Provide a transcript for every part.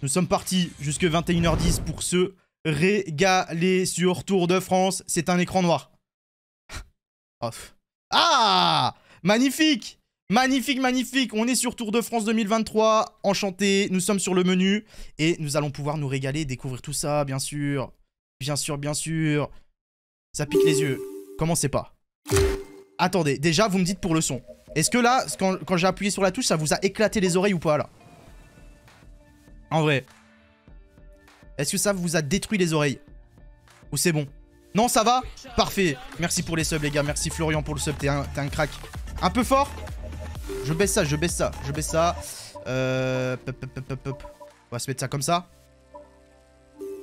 Nous sommes partis jusque 21h10 pour se régaler sur Tour de France. C'est un écran noir. ah Magnifique Magnifique, magnifique On est sur Tour de France 2023. Enchanté, nous sommes sur le menu. Et nous allons pouvoir nous régaler, découvrir tout ça, bien sûr. Bien sûr, bien sûr. Ça pique les yeux. Commencez pas. Attendez, déjà, vous me dites pour le son. Est-ce que là, quand, quand j'ai appuyé sur la touche, ça vous a éclaté les oreilles ou pas, là? En vrai. Est-ce que ça vous a détruit les oreilles Ou c'est bon Non, ça va Parfait. Merci pour les subs, les gars. Merci Florian pour le sub. T'es un, un, crack. Un peu fort Je baisse ça, je baisse ça, je baisse ça. Euh... On va se mettre ça comme ça.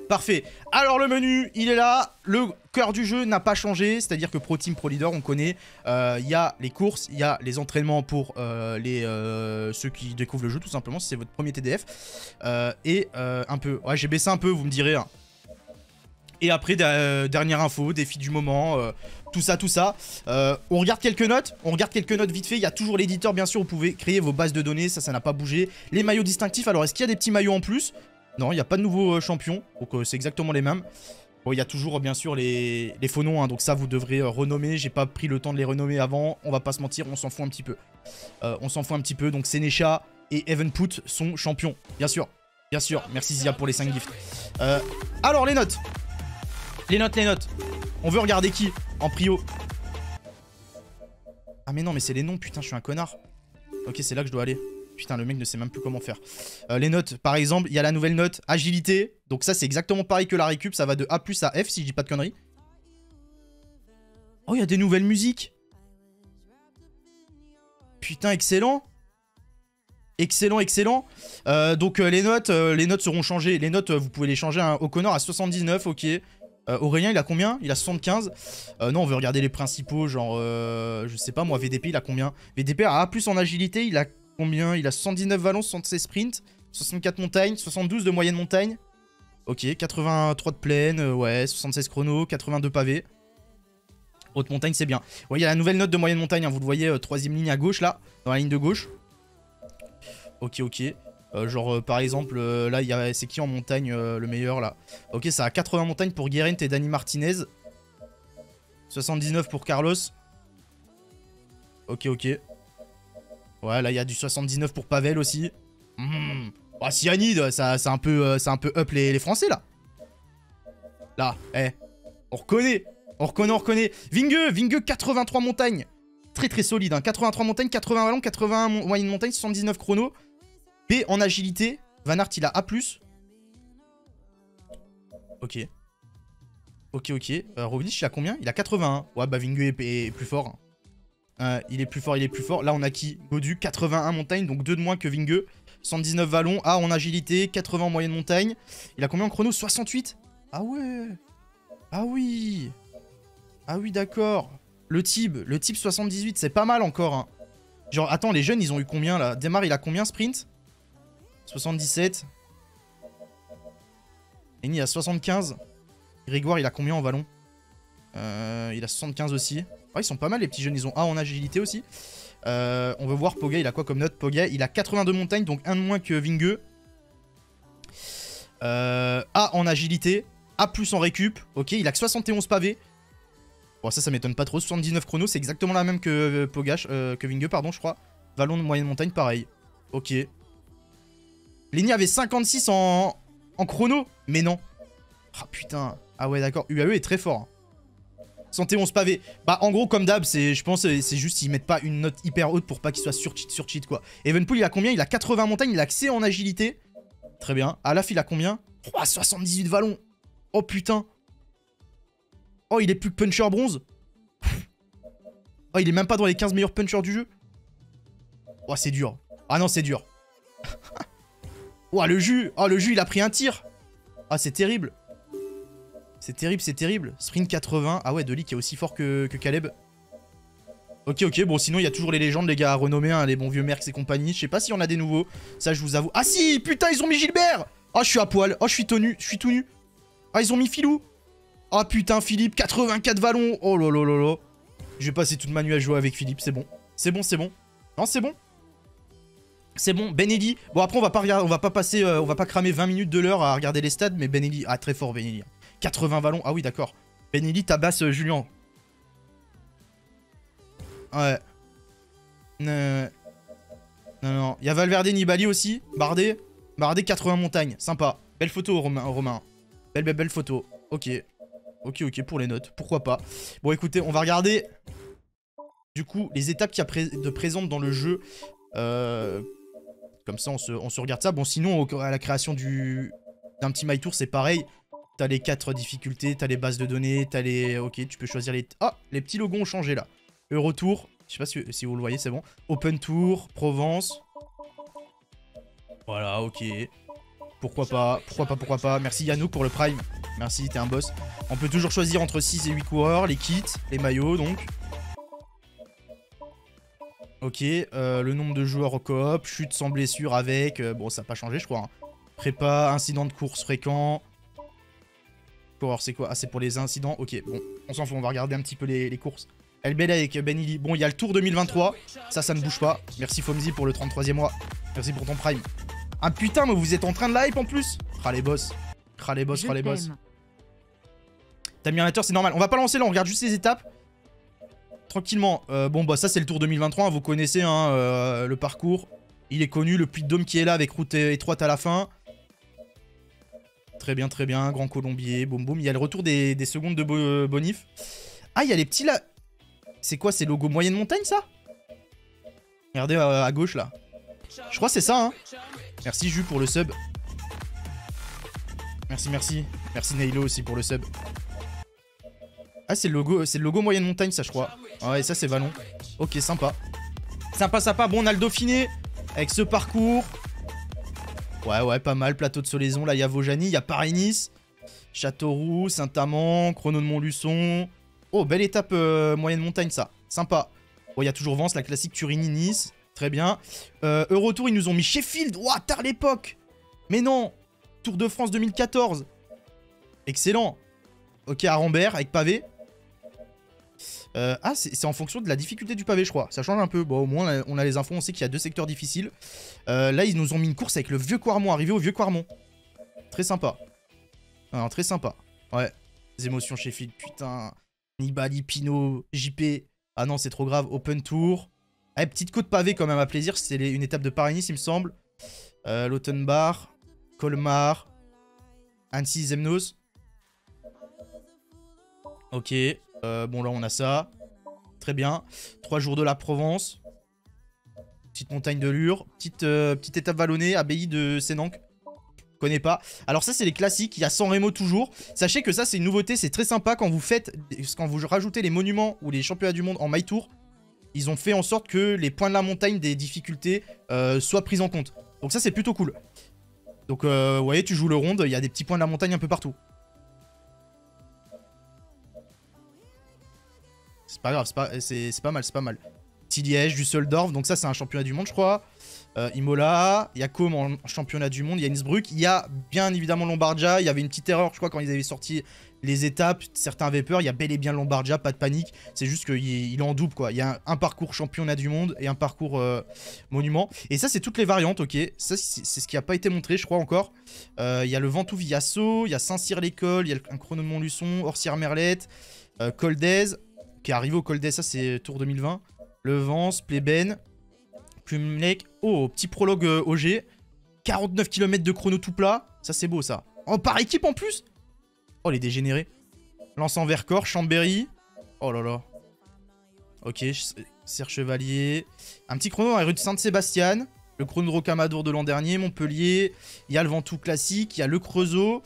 Parfait. Alors le menu, il est là. Le cœur du jeu n'a pas changé. C'est-à-dire que Pro Team, Pro Leader, on connaît. Euh, il y a les courses, il y a les entraînements pour euh, euh, ceux qui découvrent le jeu, tout simplement, si c'est votre premier TDF. et un peu... Ouais, j'ai baissé un peu, vous me direz. Hein. Et après, dernière info, défi du moment, tout ça, tout ça. on regarde quelques notes, on regarde quelques notes vite fait. Il y a toujours l'éditeur, bien sûr, vous pouvez créer vos bases de données, ça, ça n'a pas bougé. Les maillots distinctifs, alors est-ce qu'il y a des petits maillots en plus? Non, il n'y a pas de nouveaux euh, champions, donc euh, c'est exactement les mêmes. Bon, il y a toujours bien sûr les, faux noms, hein, donc ça vous devrez euh, renommer. J'ai pas pris le temps de les renommer avant, on va pas se mentir, on s'en fout un petit peu. on s'en fout un petit peu, donc Senecha et Evenput sont champions, bien sûr. Bien sûr, merci Zia pour les 5 gifts. alors les notes Les notes, les notes On veut regarder qui en prio? Ah mais non, mais c'est les noms, putain, je suis un connard. Ok, c'est là que je dois aller. Putain, le mec ne sait même plus comment faire. Euh, les notes, par exemple, il y a la nouvelle note agilité. Donc ça, c'est exactement pareil que la récup. Ça va de A plus à F, si je dis pas de conneries. Oh, il y a des nouvelles musiques. Putain, excellent. Excellent, excellent. Euh, donc euh, les notes, les notes seront changées. Les notes, vous pouvez les changer. Hein. O'Connor à 79, ok. Aurélien, il a combien? Il a 75. non, on veut regarder les principaux, genre, je sais pas moi, VDP, il a combien? VDP a A+, en agilité, il a Combien Il a 119 vallons, 76 sprints, 64 montagnes, 72 de moyenne montagne. Ok, 83 de plaine, euh, ouais, 76 chrono, 82 pavés. Haute montagne, c'est bien. Ouais, il y a la nouvelle note de moyenne montagne, hein, vous le voyez, euh, troisième ligne à gauche, là, dans la ligne de gauche. Ok, ok. Euh, genre, par exemple, là, c'est qui en montagne le meilleur, là? Ok, ça a 80 montagnes pour Guerrent et Dani Martinez. 79 pour Carlos. Ok, ok. Ouais, là, il y a du 79 pour Pavel aussi. Mmh. Oh, Cyanide, ça, c'est un, peu, euh, un peu up les, Français, là. Là, eh. On reconnaît. On reconnaît, on reconnaît. Vingue, Vingue, 83 montagnes. Très, très solide. Hein. 83 montagnes, 80 ballons, 81 moyenne montagne, 79 chrono. B en agilité. Van Aert, il a A+. Ok. Ok, ok. Euh, il a combien? Il a 81. Ouais, bah Vingue est, plus fort. Hein. Euh, il est plus fort, il est plus fort. Là, on a qui Godu, 81 montagne, donc 2 de moins que Vinge. 119 vallons. Ah, en agilité, 80 en moyenne montagne. Il a combien en chrono? 68 Ah ouais Ah oui Ah oui, d'accord. Le Tib, le Tib 78, c'est pas mal encore. Hein. Genre, attends, les jeunes, ils ont eu combien là? Démarre, il a combien sprint? 77. Eni a 75. Grégoire, il a combien en vallon? Euh, Il a 75 aussi. Oh, ils sont pas mal les petits jeunes, ils ont A en agilité aussi. Euh, on veut voir Poga, il a quoi comme note Poga, il a 82 montagnes, donc un de moins que Vingue. Euh, A en agilité, A plus en récup, ok, il a que 71 pavés. Bon ça, ça m'étonne pas trop, 79 chrono, c'est exactement la même que euh, Pogash, que Vingue, pardon, je crois. Vallon de moyenne montagne, pareil. Ok. Ligny avait 56 en, en chrono, mais non. Ah putain, ah ouais d'accord, UAE est très fort. 111 pavés. Bah, en gros, comme d'hab, je pense c'est juste ils mettent pas une note hyper haute pour pas qu'il soit sur cheat, sur cheat, quoi. Evenpool, il a combien? Il a 80 montagnes, il a accès en agilité. Très bien. Alaf, il a combien? 3, 78 vallons. Oh, putain. Oh, il est plus que puncher bronze. Oh, il est même pas dans les 15 meilleurs punchers du jeu. Oh, c'est dur. Ah non, c'est dur. oh, le jus. Oh, le jus, il a pris un tir. Ah, c'est terrible. C'est terrible, c'est terrible. Sprint 80. Ah ouais, Deli qui est aussi fort que, Caleb. Ok, ok, bon, sinon, il y a toujours les légendes, les gars, à renommer, hein, les bons vieux Mercs et compagnie. Je sais pas si on a des nouveaux. Ça, je vous avoue. Ah si, putain, ils ont mis Gilbert Oh, je suis à poil. Oh, je suis tout nu. Je suis tout nu. Ah, ils ont mis Filou. Ah, oh, putain, Philippe, 84 vallons. Oh là là là là. Je vais passer toute ma nuit à jouer avec Philippe, c'est bon. C'est bon, c'est bon. Non, c'est bon. C'est bon, Benelli. Bon après on va pas on va pas passer, euh, on va pas cramer 20 minutes de l'heure à regarder les stats, mais Benelli, ah très fort Benelli. 80 ballons, ah oui d'accord. Benelli tabasse euh, Julien. Ouais. Non, non, non. Il y a Valverde Nibali aussi, Bardé. Bardé 80 montagnes, sympa. Belle photo Romain. Romain. Belle, belle, belle photo. Ok. Ok, ok, pour les notes, pourquoi pas. Bon écoutez, on va regarder du coup les étapes qu'il y a de présentes dans le jeu. Euh, comme ça, on se, regarde ça. Bon, sinon, à la création du d'un petit My Tour, c'est pareil. T'as les quatre difficultés, t'as les bases de données, t'as les... Ok, tu peux choisir les... Ah, les petits logos ont changé, là. Eurotour, je sais pas si, vous le voyez, c'est bon. Open Tour, Provence. Voilà, ok. Pourquoi pas, pourquoi pas, pourquoi pas. Merci Yannouk pour le Prime. Merci, t'es un boss. On peut toujours choisir entre 6 et 8 coureurs, les kits, les maillots, donc. Ok, euh, le nombre de joueurs au coop, chute sans blessure avec... Euh, bon, ça n'a pas changé, je crois. Hein. Prépa, incident de course fréquent. Coureur, c'est quoi Ah, c'est pour les incidents Ok, bon, on s'en fout, on va regarder un petit peu les, courses. LBL avec Benili. Bon, il y a le Tour 2023. Ça, ça ne bouge pas. Merci Fomzi pour le 33e mois. Merci pour ton prime. Ah putain, mais vous êtes en train de live en plus Cra les boss. Cra les boss, cra les boss. Terminator, c'est normal. On va pas lancer là, on regarde juste les étapes tranquillement. Euh, bon, bah ça, c'est le Tour 2023. Hein, vous connaissez hein, euh, le parcours. Il est connu. Le Puy de Dôme qui est là avec route étroite à la fin. Très bien, très bien. Grand Colombier. Boum, boum. Il y a le retour des, secondes de euh, Bonif. Ah, il y a les petits là. C'est quoi C'est logo moyenne montagne, ça? Regardez à, gauche, là. Je crois c'est ça, hein. Merci, Jus, pour le sub. Merci, merci. Merci, Nailo, aussi, pour le sub. Ah, c'est le logo, logo moyenne montagne, ça, je crois. Ah ouais, ça c'est Vallon. Ok, sympa. Sympa, sympa. Bon, on a le Dauphiné avec ce parcours. Ouais, ouais, pas mal. Plateau de Solaison. Là, il y a Vaujany, il y a Paris-Nice. Châteauroux, Saint-Amand, Chrono de Montluçon. Oh, belle étape euh, moyenne montagne, ça. Sympa. Bon, il y a toujours Vence, la classique Turini-Nice. Très bien. Euh, Eurotour, ils nous ont mis Sheffield. Ouah, tard l'époque. Mais non. Tour de France 2014. Excellent. Ok, Arambert avec pavé. Euh, ah, c'est en fonction de la difficulté du pavé, je crois. Ça change un peu. Bon, au moins, on a les infos. On sait qu'il y a deux secteurs difficiles. Euh, là, ils nous ont mis une course avec le vieux Quarmont. Arrivé au vieux Quarmont. Très sympa. Alors, très sympa. Ouais. Les émotions chez Phil. Putain. Nibali, Pino, JP. Ah non, c'est trop grave. Open Tour. Ah, petite côte pavée quand même à plaisir. C'est une étape de Paris-Nice, il me semble. Euh, Lautenbach. Colmar. Annecy, Zemnos. Ok. Euh, bon, là, on a ça. Très bien. Trois jours de la Provence. Petite montagne de Lure. Petite, euh, petite étape vallonnée. Abbaye de Sénanque. Connais pas. Alors ça, c'est les classiques. Il y a San Remo toujours. Sachez que ça, c'est une nouveauté. C'est très sympa quand vous faites... Quand vous rajoutez les monuments ou les championnats du monde en My Tour. Ils ont fait en sorte que les points de la montagne des difficultés euh, soient pris en compte. Donc ça, c'est plutôt cool. Donc, vous voyez, tu joues le ronde. Il y a des petits points de la montagne un peu partout. C'est pas grave, c'est pas, mal, c'est pas mal. Tiliège, du Soldorf, donc ça c'est un championnat du monde je crois. Euh, Imola, il y a Com en championnat du monde, il y a Innsbruck, il y a bien évidemment Lombardia, il y avait une petite erreur je crois quand ils avaient sorti les étapes, certains avaient peur, il y a bel et bien Lombardia, pas de panique, c'est juste qu'il il est en double quoi, il y a un, parcours championnat du monde et un parcours euh, monument, et ça c'est toutes les variantes ok, ça c'est ce qui a pas été montré je crois encore, euh, il y a le Ventoux il y a Saint-Cyr-l'École, il y a un chrono de Montluçon, Orsière-Merlette, Coldez, qui est arrivé au Col ça c'est Tour 2020. Le Vence, Plébène, Plumlec. Oh, petit prologue OG. 49 km de chrono tout plat. Ça c'est beau ça. Oh, par équipe en plus Oh, les dégénérés. Lance en Vercors, Chambéry. Oh là là. Ok, Serre Chevalier. Un petit chrono dans la rue de Sainte-Sébastien. Le chrono de Rocamadour de l'an dernier, Montpellier. Il y a le Ventoux classique, il y a le Creusot.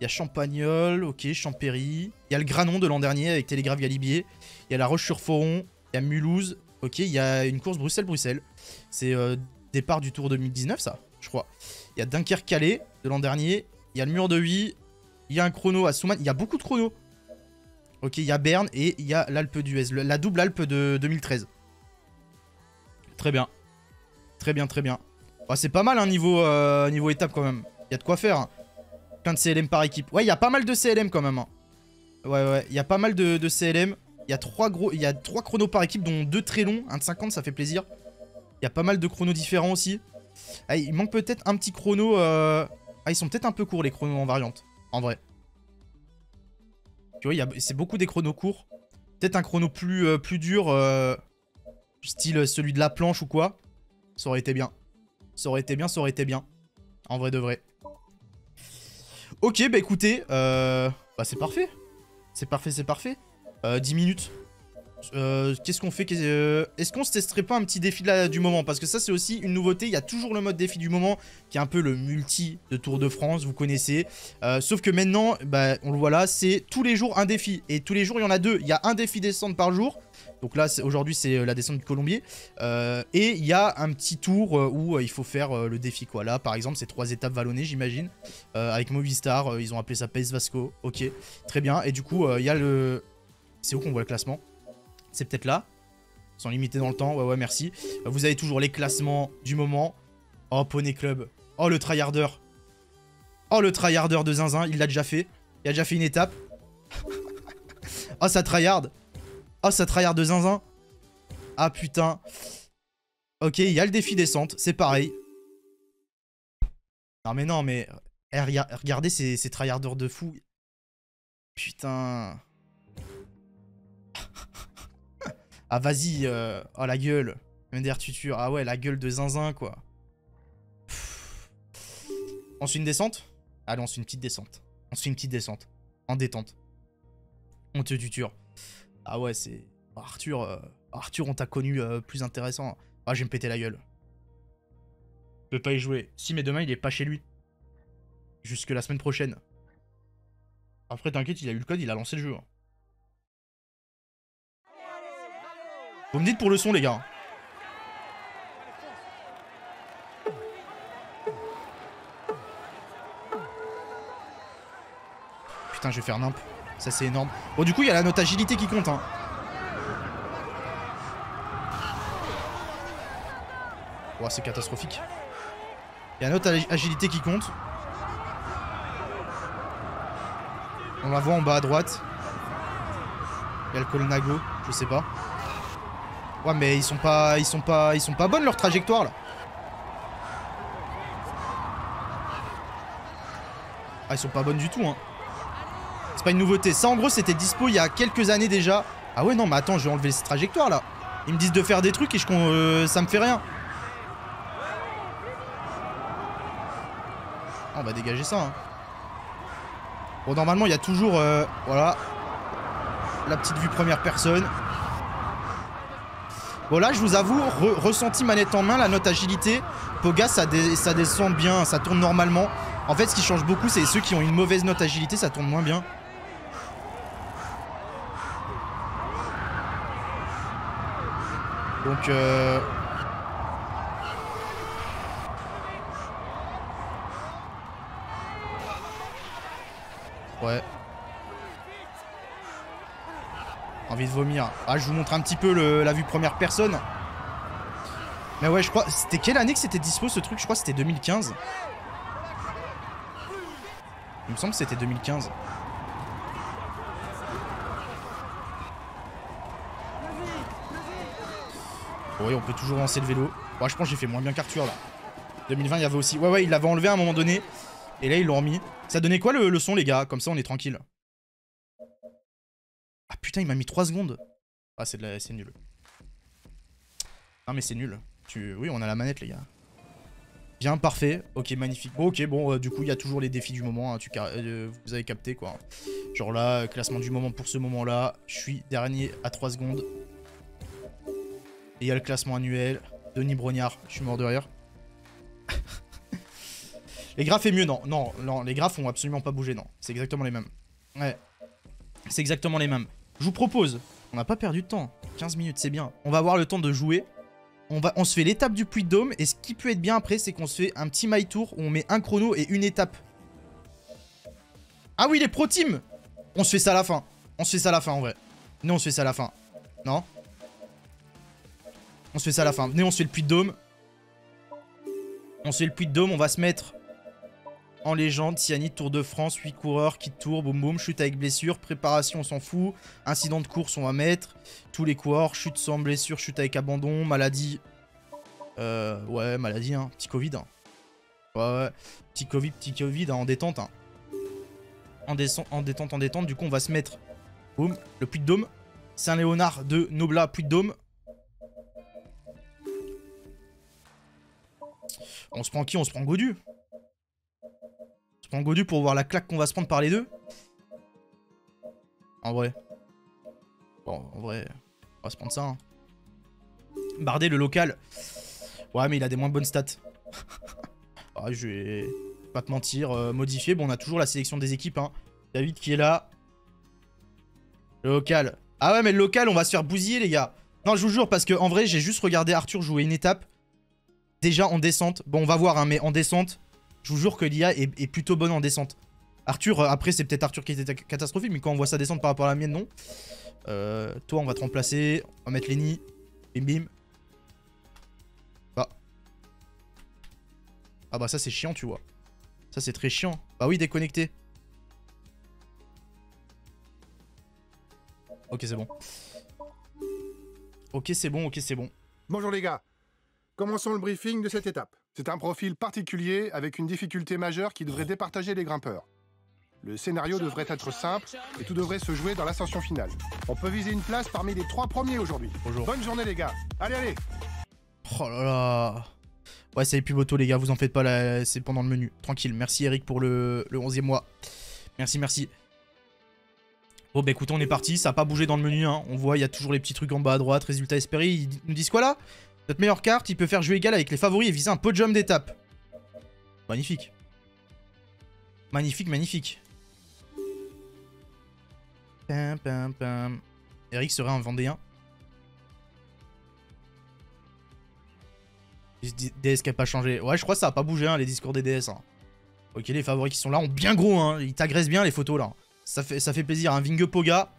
Il y a Champagnol, ok, Champéry. Il y a le Granon de l'an dernier avec Télégraphe Galibier. Il y a la Roche-sur-Foron. Il y a Mulhouse. Ok, il y a une course Bruxelles-Bruxelles. C'est euh, départ du Tour 2019, ça, je crois. Il y a Dunkerque-Calais de l'an dernier. Il y a le Mur de Huy. Il y a un chrono à Souman. Il y a beaucoup de chronos. Ok, il y a Berne et il y a l'Alpe d'Huez. La double Alpe de 2013. Très bien. Très bien, très bien. c'est pas mal, hein, niveau, euh, niveau étape quand même. Il y a de quoi faire. Hein de CLM par équipe. Ouais, il y a pas mal de CLM quand même. Hein. Ouais, ouais, il y a pas mal de, CLM. Il y a trois gros, il y a trois chronos par équipe, dont deux très longs. Un de 50, ça fait plaisir. Il y a pas mal de chronos différents aussi. Ah, il manque peut-être un petit chrono... euh, Ah, ils sont peut-être un peu courts, les chronos en variante. En vrai. Tu vois, a- c'est beaucoup des chronos courts. Peut-être un chrono plus, euh, plus dur, euh, style celui de la planche ou quoi. Ça aurait été bien. Ça aurait été bien, ça aurait été bien. En vrai de vrai. Ok, bah écoutez, euh, bah c'est parfait. C'est parfait, c'est parfait. Euh, 10 minutes. Euh, Qu'est-ce qu'on fait euh, Est-ce qu'on se testerait pas un petit défi de du moment? Parce que ça, c'est aussi une nouveauté. Il y a toujours le mode défi du moment, qui est un peu le multi de Tour de France, vous connaissez. Euh, sauf que maintenant, bah, on le voit là, c'est tous les jours un défi. Et tous les jours, il y en a deux. Il y a un défi descente par jour. Donc là, aujourd'hui, c'est la descente du Colombier. Et il y a un petit tour où il faut faire le défi. Quoi. Là, par exemple, c'est trois étapes vallonnées, j'imagine. Avec Movistar, ils ont appelé ça Pace Vasco. Ok, très bien. Et du coup, il y a le... C'est où qu'on voit le classement? C'est peut-être là Sans limiter dans le temps, ouais ouais merci. Euh, Vous avez toujours les classements du moment. Oh Poney Club. Oh le tryharder. Oh le tryharder de Zinzin, il l'a déjà fait. Il a déjà fait une étape. oh ça tryhard. Oh ça tryhard de Zinzin. Ah putain. Ok, il y a le défi descente, c'est pareil. Non mais non mais... eh, rega- regardez ces, ces tryharders de fou. Putain. Ah vas-y, euh, oh la gueule. MDR tuture, ah ouais, la gueule de zinzin quoi. On se fait une descente? Allez, on se fait une petite descente. On se fait une petite descente. En détente. On te tuture. Ah ouais, c'est... Oh, Arthur, euh, Arthur, on t'a connu euh, plus intéressant. Ah, je vais me péter la gueule. Je peux pas y jouer. Si, mais demain, il est pas chez lui. Jusque la semaine prochaine. Après, t'inquiète, il a eu le code, il a lancé le jeu. hein. Vous me dites pour le son, les gars. Putain, je vais faire nimp. Ça, c'est énorme. Bon, du coup, il y a la note agilité qui compte. Hein. Ouah, c'est catastrophique. Il y a la note ag- agilité qui compte. On la voit en bas à droite. Il y a le Colnago, je sais pas. Ouais, mais ils sont pas, ils sont pas, ils sont pas bonnes leur trajectoire là. Ah, ils sont pas bonnes du tout, hein. C'est pas une nouveauté. Ça, en gros, c'était dispo il y a quelques années déjà. Ah ouais, non, mais attends, je vais enlever cette trajectoire là. Ils me disent de faire des trucs et je, euh, ça me fait rien. Ah, on va dégager ça. Hein. Bon, normalement, il y a toujours, euh, voilà, la petite vue première personne. Bon, là, je vous avoue, re- ressenti manette en main, la note agilité. Poga, ça, ça descend bien, ça tourne normalement. En fait, ce qui change beaucoup, c'est ceux qui ont une mauvaise note agilité, ça tourne moins bien. Donc, euh... Ouais. Envie de vomir. Ah, je vous montre un petit peu la vue première personne. Mais ouais, je crois... C'était quelle année que c'était dispo ce truc? Je crois que c'était 2015. Il me semble que c'était 2015. Oui, on peut toujours lancer le vélo. Bon, je pense que j'ai fait moins bien qu'Arthur là. 2020, il y avait aussi. Ouais, ouais, il l'avait enlevé à un moment donné. Et là, ils l'ont remis. Ça donnait quoi le son, les gars? Comme ça, on est tranquille. Il m'a mis 3 secondes. Ah, c'est la... nul. Non, mais c'est nul. Tu... Oui, on a la manette, les gars. Bien, parfait. Ok, magnifique. Ok, bon, euh, du coup, il y a toujours les défis du moment. hein, tu euh, vous avez capté, quoi. Genre là, classement du moment pour ce moment-là. Je suis dernier à 3 secondes. Et il y a le classement annuel. Denis Brognard, je suis mort de les graphes est mieux, non. Non, non, les graphes ont absolument pas bougé, non. C'est exactement les mêmes. Ouais. C'est exactement les mêmes. Je vous propose, on n'a pas perdu de temps. 15 minutes, c'est bien. On va avoir le temps de jouer. On, va, on se fait l'étape du Puy de Dôme. Et ce qui peut être bien après, c'est qu'on se fait un petit my tour où on met un chrono et une étape. Ah oui, les pro team On se fait ça à la fin. On se fait ça à la fin en vrai. Nous, on se fait ça à la fin. Non? On se fait ça à la fin. Venez, on se fait le Puy de Dôme. On se fait le Puy de Dôme. On va se mettre en légende. Cyanide, Tour de France, 8 coureurs, kit tour, boum boum, chute avec blessure, préparation, on s'en fout. Incident de course, on va mettre. Tous les coureurs, chute sans blessure, chute avec abandon, maladie. Euh, ouais, maladie, hein. Petit Covid. Hein. Ouais, ouais. Petit Covid, petit Covid hein, en détente. Hein. En, en détente, en détente. Du coup, on va se mettre. Boum. Le puits de Dôme. Saint-Léonard de Noblat, puits de Dôme. On se prend qui? On se prend Godu. On se prend Godu pour voir la claque qu'on va se prendre par les deux. En vrai. Bon, en vrai, on va se prendre ça. Hein. Bardet, le local. Ouais, mais il a des moins bonnes stats. ah, je vais pas te mentir. Euh, modifier. Bon, on a toujours la sélection des équipes. Hein. David qui est là. Local. Ah ouais, mais le local, on va se faire bousiller, les gars. Non, je vous jure, parce que en vrai, j'ai juste regardé Arthur jouer une étape. Déjà en descente. Bon, on va voir, hein, mais en descente, je vous jure que l'IA est, plutôt bonne en descente. Arthur, euh, après, c'est peut-être Arthur qui était catastrophique, mais quand on voit sa descente par rapport à la mienne, non. Euh, toi, on va te remplacer. On va mettre Lenny. Bim bim. Bah. Ah bah ça, c'est chiant, tu vois. Ça, c'est très chiant. Bah oui, déconnecté. Ok, c'est bon. Ok, c'est bon, ok, c'est bon. Bonjour les gars. Commençons le briefing de cette étape. C'est un profil particulier avec une difficulté majeure qui devrait départager les grimpeurs. Le scénario devrait être simple et tout devrait se jouer dans l'ascension finale. On peut viser une place parmi les trois premiers aujourd'hui. Bonjour. Bonne journée les gars. Allez, allez Oh là là Ouais, c'est les plus les gars, vous en faites pas, c'est pendant le menu. Tranquille, merci Eric pour le, le 11e mois. Merci, merci. Bon bah écoutez, on est parti, ça a pas bougé dans le menu, hein. on voit, il y a toujours les petits trucs en bas à droite, résultat espéré, ils nous disent quoi là? Notre meilleure carte, il peut faire jeu égal avec les favoris et viser un podium d'étape. Magnifique. Magnifique, magnifique. Pam, pam, pam. Eric serait un Vendéen. DS qui a pas changé. Ouais, je crois que ça a pas bougé, hein, les discours des DS. Hein. Ok, les favoris qui sont là ont bien gros, hein. Ils t'agressent bien, les photos, là. Ça fait, ça fait plaisir. Un Vinge Poga.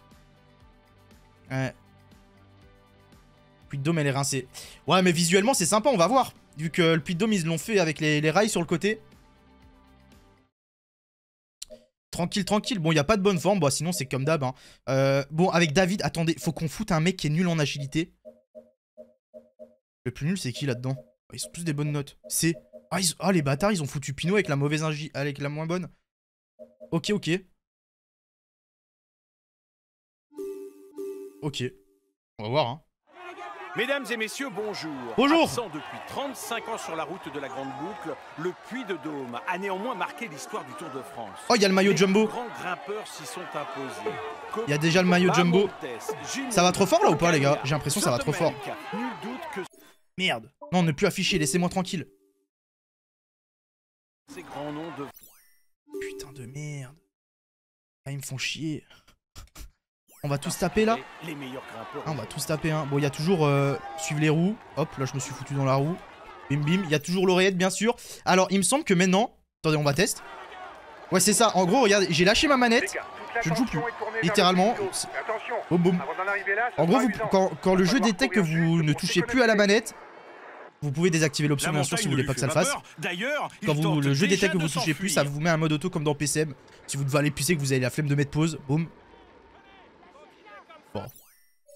Ouais. Puy de Dôme, elle est rincée. Ouais, mais visuellement, c'est sympa, on va voir. Vu que le Puy de Dôme, ils l'ont fait avec les, rails sur le côté. Tranquille, tranquille. Bon, il n'y a pas de bonne forme. Bon, sinon, c'est comme d'hab. Hein. Euh, bon, avec David, attendez. Faut qu'on foute un mec qui est nul en agilité. Le plus nul, c'est qui là-dedans? Oh, Ils sont tous des bonnes notes. C'est... Ah, ah, les bâtards, ils ont foutu Pinot avec la mauvaise avec la moins bonne. Ok, ok. Ok. On va voir, hein. Mesdames et messieurs, bonjour. Bonjour. Absent depuis 35 ans sur la route de la Grande Boucle, le Puy de Dôme a néanmoins marqué l'histoire du Tour de France. Oh, il y a le maillot jumbo. Les grands grimpeurs s'y sont imposés. Il y a déjà le maillot jumbo. Ça va trop fort là ou pas, les gars J'ai l'impression que ça va trop fort. Merde. Non, ne plus afficher, laissez-moi tranquille. Ces grands noms de... Putain de merde. Ah, ils me font chier. On va tous taper là. Ah, On va tous taper hein. Bon il y a toujours euh, suivre les roues. Hop là je me suis foutu dans la roue. Bim bim. Il y a toujours l'oreillette bien sûr. Alors il me semble que maintenant Attendez on va tester Ouais c'est ça. En gros regarde j'ai lâché ma manette. Je ne joue plus. Littéralement Boum boum. En gros quand, le jeu détecte que vous ne touchez plus à la manette vous pouvez désactiver l'option bien sûr si vous voulez pas que ça le fasse. Quand vous, le jeu détecte que vous touchez plus, ça vous met un mode auto comme dans PCM. Si vous devez aller pisser que vous avez la flemme de mettre pause, boum.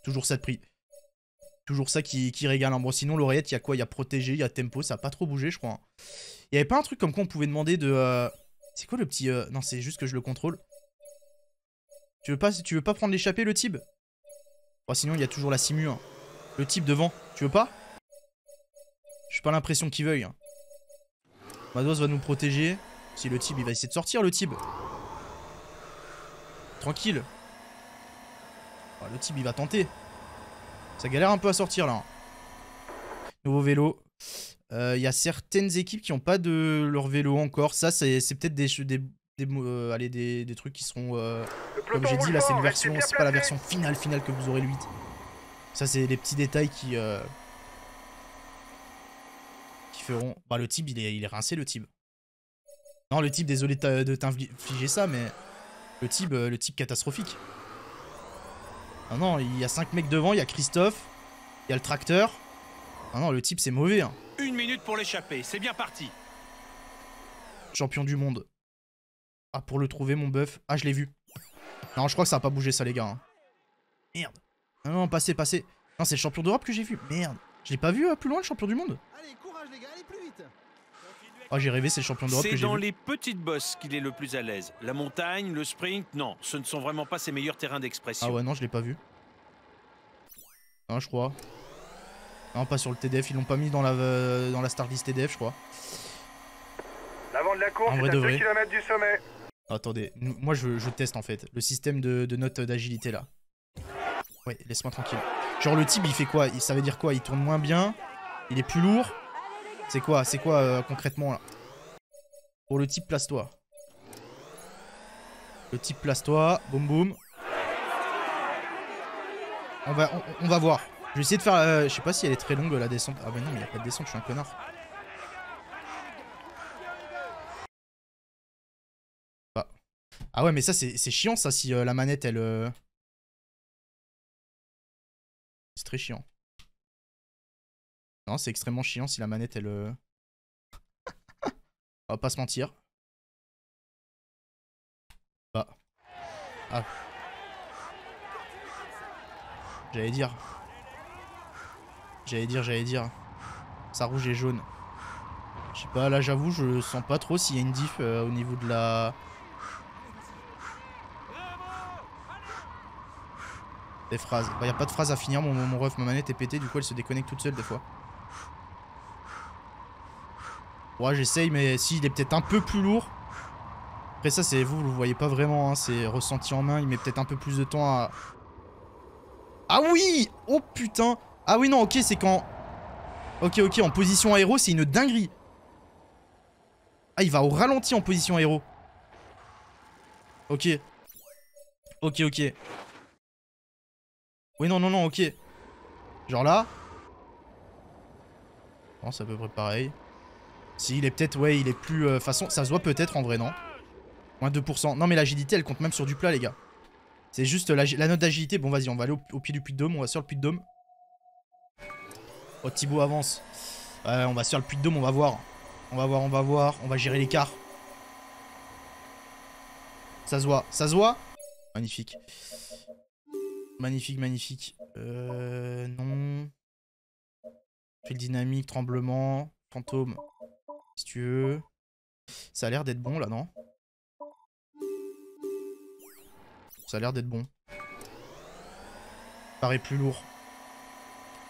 Toujours ça de prix. Toujours ça qui, régale. Bon, sinon, l'oreillette, il y a quoi? Il y a protégé, il y a tempo. Ça a pas trop bougé, je crois. Hein. Il y avait pas un truc comme quoi on pouvait demander de... Euh, c'est quoi le petit... Euh, non, c'est juste que je le contrôle. Tu veux pas, veux pas prendre l'échappée, le tib bon, Sinon, il y a toujours la simu. Hein. Le type devant. Tu veux pas? J'ai pas l'impression qu'il veuille. Hein. Mados va nous protéger. Si le tib, il va essayer de sortir, le tib. Tranquille. Oh, le type il va tenter. Ça galère un peu à sortir là. Nouveau vélo. Il euh, y a certaines équipes qui n'ont pas de leur vélo encore. Ça, c'est peut-être des, des, des, euh, des, des, trucs qui seront... Euh, comme j'ai dit, là, c'est une version... C'est pas la version finale, finale que vous aurez le 8. Ça, c'est des petits détails qui... qui feront... Bah, le type, il est, il est rincé, le type. Non, le type, désolé de t'infliger ça, mais... Le type, le type catastrophique. Ah non, il y a 5 mecs devant, il y a Christophe, il y a le tracteur. Ah non, le type c'est mauvais. Hein. Une minute pour l'échapper, c'est bien parti. Champion du monde. Ah, pour le trouver, mon bœuf. Ah, je l'ai vu. Non, je crois que ça a pas bougé ça, les gars. Hein. Merde. Non, non, passez, passez. Non, c'est le champion d'Europe que j'ai vu. Merde. Je l'ai pas vu euh, plus loin le champion du monde. Allez, courage les gars, allez plus vite. Oh j'ai rêvé c'est le champion d'Europe C'est dans vu. les petites bosses qu'il est le plus à l'aise. La montagne, le sprint, non, ce ne sont vraiment pas ses meilleurs terrains d'expression. Ah ouais non je l'ai pas vu. Non je crois. Non pas sur le TDF, ils l'ont pas mis dans la, euh, dans la start list TDF je crois. L'avant de la course En est vrai à de 2 vrai. km du sommet. Attendez, nous- moi je, je teste en fait le système de, de notes d'agilité là. Ouais, laisse-moi tranquille. Genre le type il fait quoi? Il- Ça veut dire quoi? Il tourne moins bien? Il est plus lourd? C'est quoi C'est quoi euh, concrètement là? Pour le type place-toi. Le type place-toi, boum boum. On va, on, va voir. Je vais essayer de faire. euh, je sais pas si elle est très longue la descente. Ah bah non, mais y a pas de descente, je suis un connard. Ah ouais, mais ça, c'est chiant, ça, si euh, la manette, elle... C'est très chiant. Non, c'est extrêmement chiant si la manette, elle... euh, On va pas se mentir. Bah. Ah. J'allais dire. J'allais dire, j'allais dire. Ça rouge et jaune. Je sais pas, là, j'avoue, je sens pas trop s'il y a une diff euh, au niveau de la... Des phrases. Bah, y a pas de phrase à finir, mon, mon ref, ma manette est pétée, du coup elle se déconnecte toute seule des fois. J'essaye, mais si, il est peut-être un peu plus lourd. Après, ça, c'est vous, vous le voyez pas vraiment, hein, c'est ressenti en main, il met peut-être un peu plus de temps à. Ah oui Oh putain Ah oui, non, ok, c'est quand. Ok, ok, en position aéro, c'est une dinguerie. Ah, il va au ralenti en position aéro. Ok. Ok, ok. Oui, non, non, non, ok. Genre là. Non, c'est à peu près pareil. Si, il est peut-être, ouais, il est plus... Toute façon, ça se voit peut-être en vrai, non? Moins 2%. Non, mais l'agilité, elle compte même sur du plat, les gars. C'est juste la, note d'agilité. Bon, vas-y, on va aller au, pied du puits de Dôme. On va sur le puits de Dôme. Oh, Thibaut avance. On va sur le puits de Dôme, on va voir. On va voir, on va voir. On va gérer l'écart. Ça se voit, ça se voit? Magnifique. Magnifique, magnifique. Euh, non. Fil dynamique, tremblement, fantôme. Si tu veux. Ça a l'air d'être bon là, non? Ça a l'air d'être bon. Paraît plus lourd.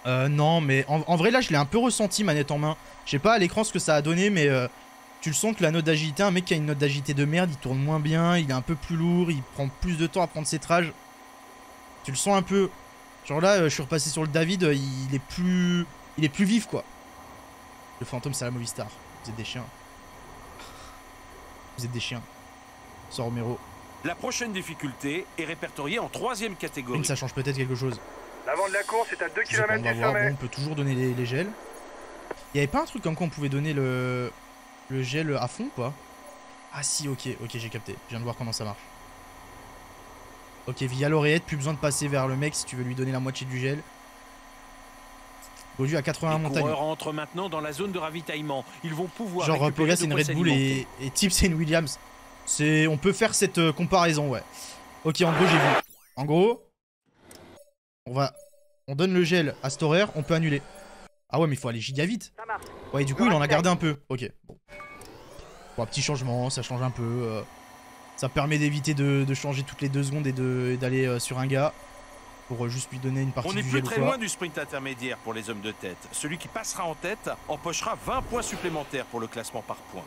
Euh, non, mais en, en vrai, là, je l'ai un peu ressenti, manette en main. Je sais pas à l'écran ce que ça a donné, mais euh, tu le sens que la note d'agilité, un mec qui a une note d'agilité de merde, il tourne moins bien, il est un peu plus lourd, il prend plus de temps à prendre ses trages. Tu le sens un peu. Genre là, euh, je suis repassé sur le David, euh, il est plus. Il est plus vif, quoi. Le fantôme, c'est la Movistar. Vous êtes des chiens. Vous êtes des chiens. Sans Romero. La prochaine difficulté est répertoriée en troisième catégorie. Donc ça change peut-être quelque chose. L'avant de la course est à 2 Je sais pas, km on va du voir. sommet. Bon, on peut toujours donner les, les gels. Il y avait pas un truc comme quoi on pouvait donner le, le gel à fond ou pas Ah si, ok, ok, j'ai capté. Je viens de voir comment ça marche. Ok, via l'oreillette, plus besoin de passer vers le mec si tu veux lui donner la moitié du gel. À 81 Les montagnes. coureurs entrent maintenant dans la zone de ravitaillement. Ils vont pouvoir Genre Pogas c'est une Red Bull et, et Tips c'est une Williams. C'est, on peut faire cette euh, comparaison, ouais. Ok, en gros j'ai vu. En gros, on va, on donne le gel à cet horaire, on peut annuler. Ah ouais, mais il faut aller giga vite. Ouais, du coup il en a gardé un peu. Ok, bon. Bon, petit changement, ça change un peu. euh, ça permet d'éviter de, de changer toutes les deux secondes et de- et d'aller euh, sur un gars pour euh, juste lui donner une partie On n'est du plus très loin du sprint intermédiaire pour les hommes de tête. Celui qui passera en tête empochera 20 points supplémentaires pour le classement par points.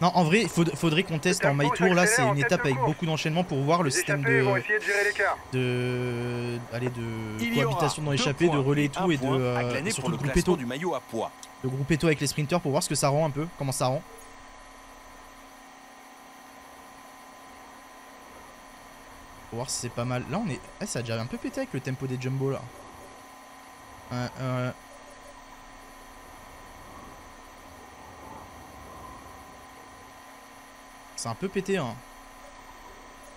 Non, en vrai, il faud- faudrait qu'on teste en my tour là, c'est une étape avec beaucoup d'enchaînements pour voir le système de vont essayer de gérer l'écart. de allez de cohabitation dans l'échappée, de relais et tout et de euh, surtout le de classement groupeto, du maillot à poids. de groupeto avec les sprinters pour voir ce que ça rend un peu, comment ça rend. Pour voir si c'est pas mal. Là on est, eh, ça a déjà un peu pété avec le tempo des jumbo là. C'est un peu pété hein.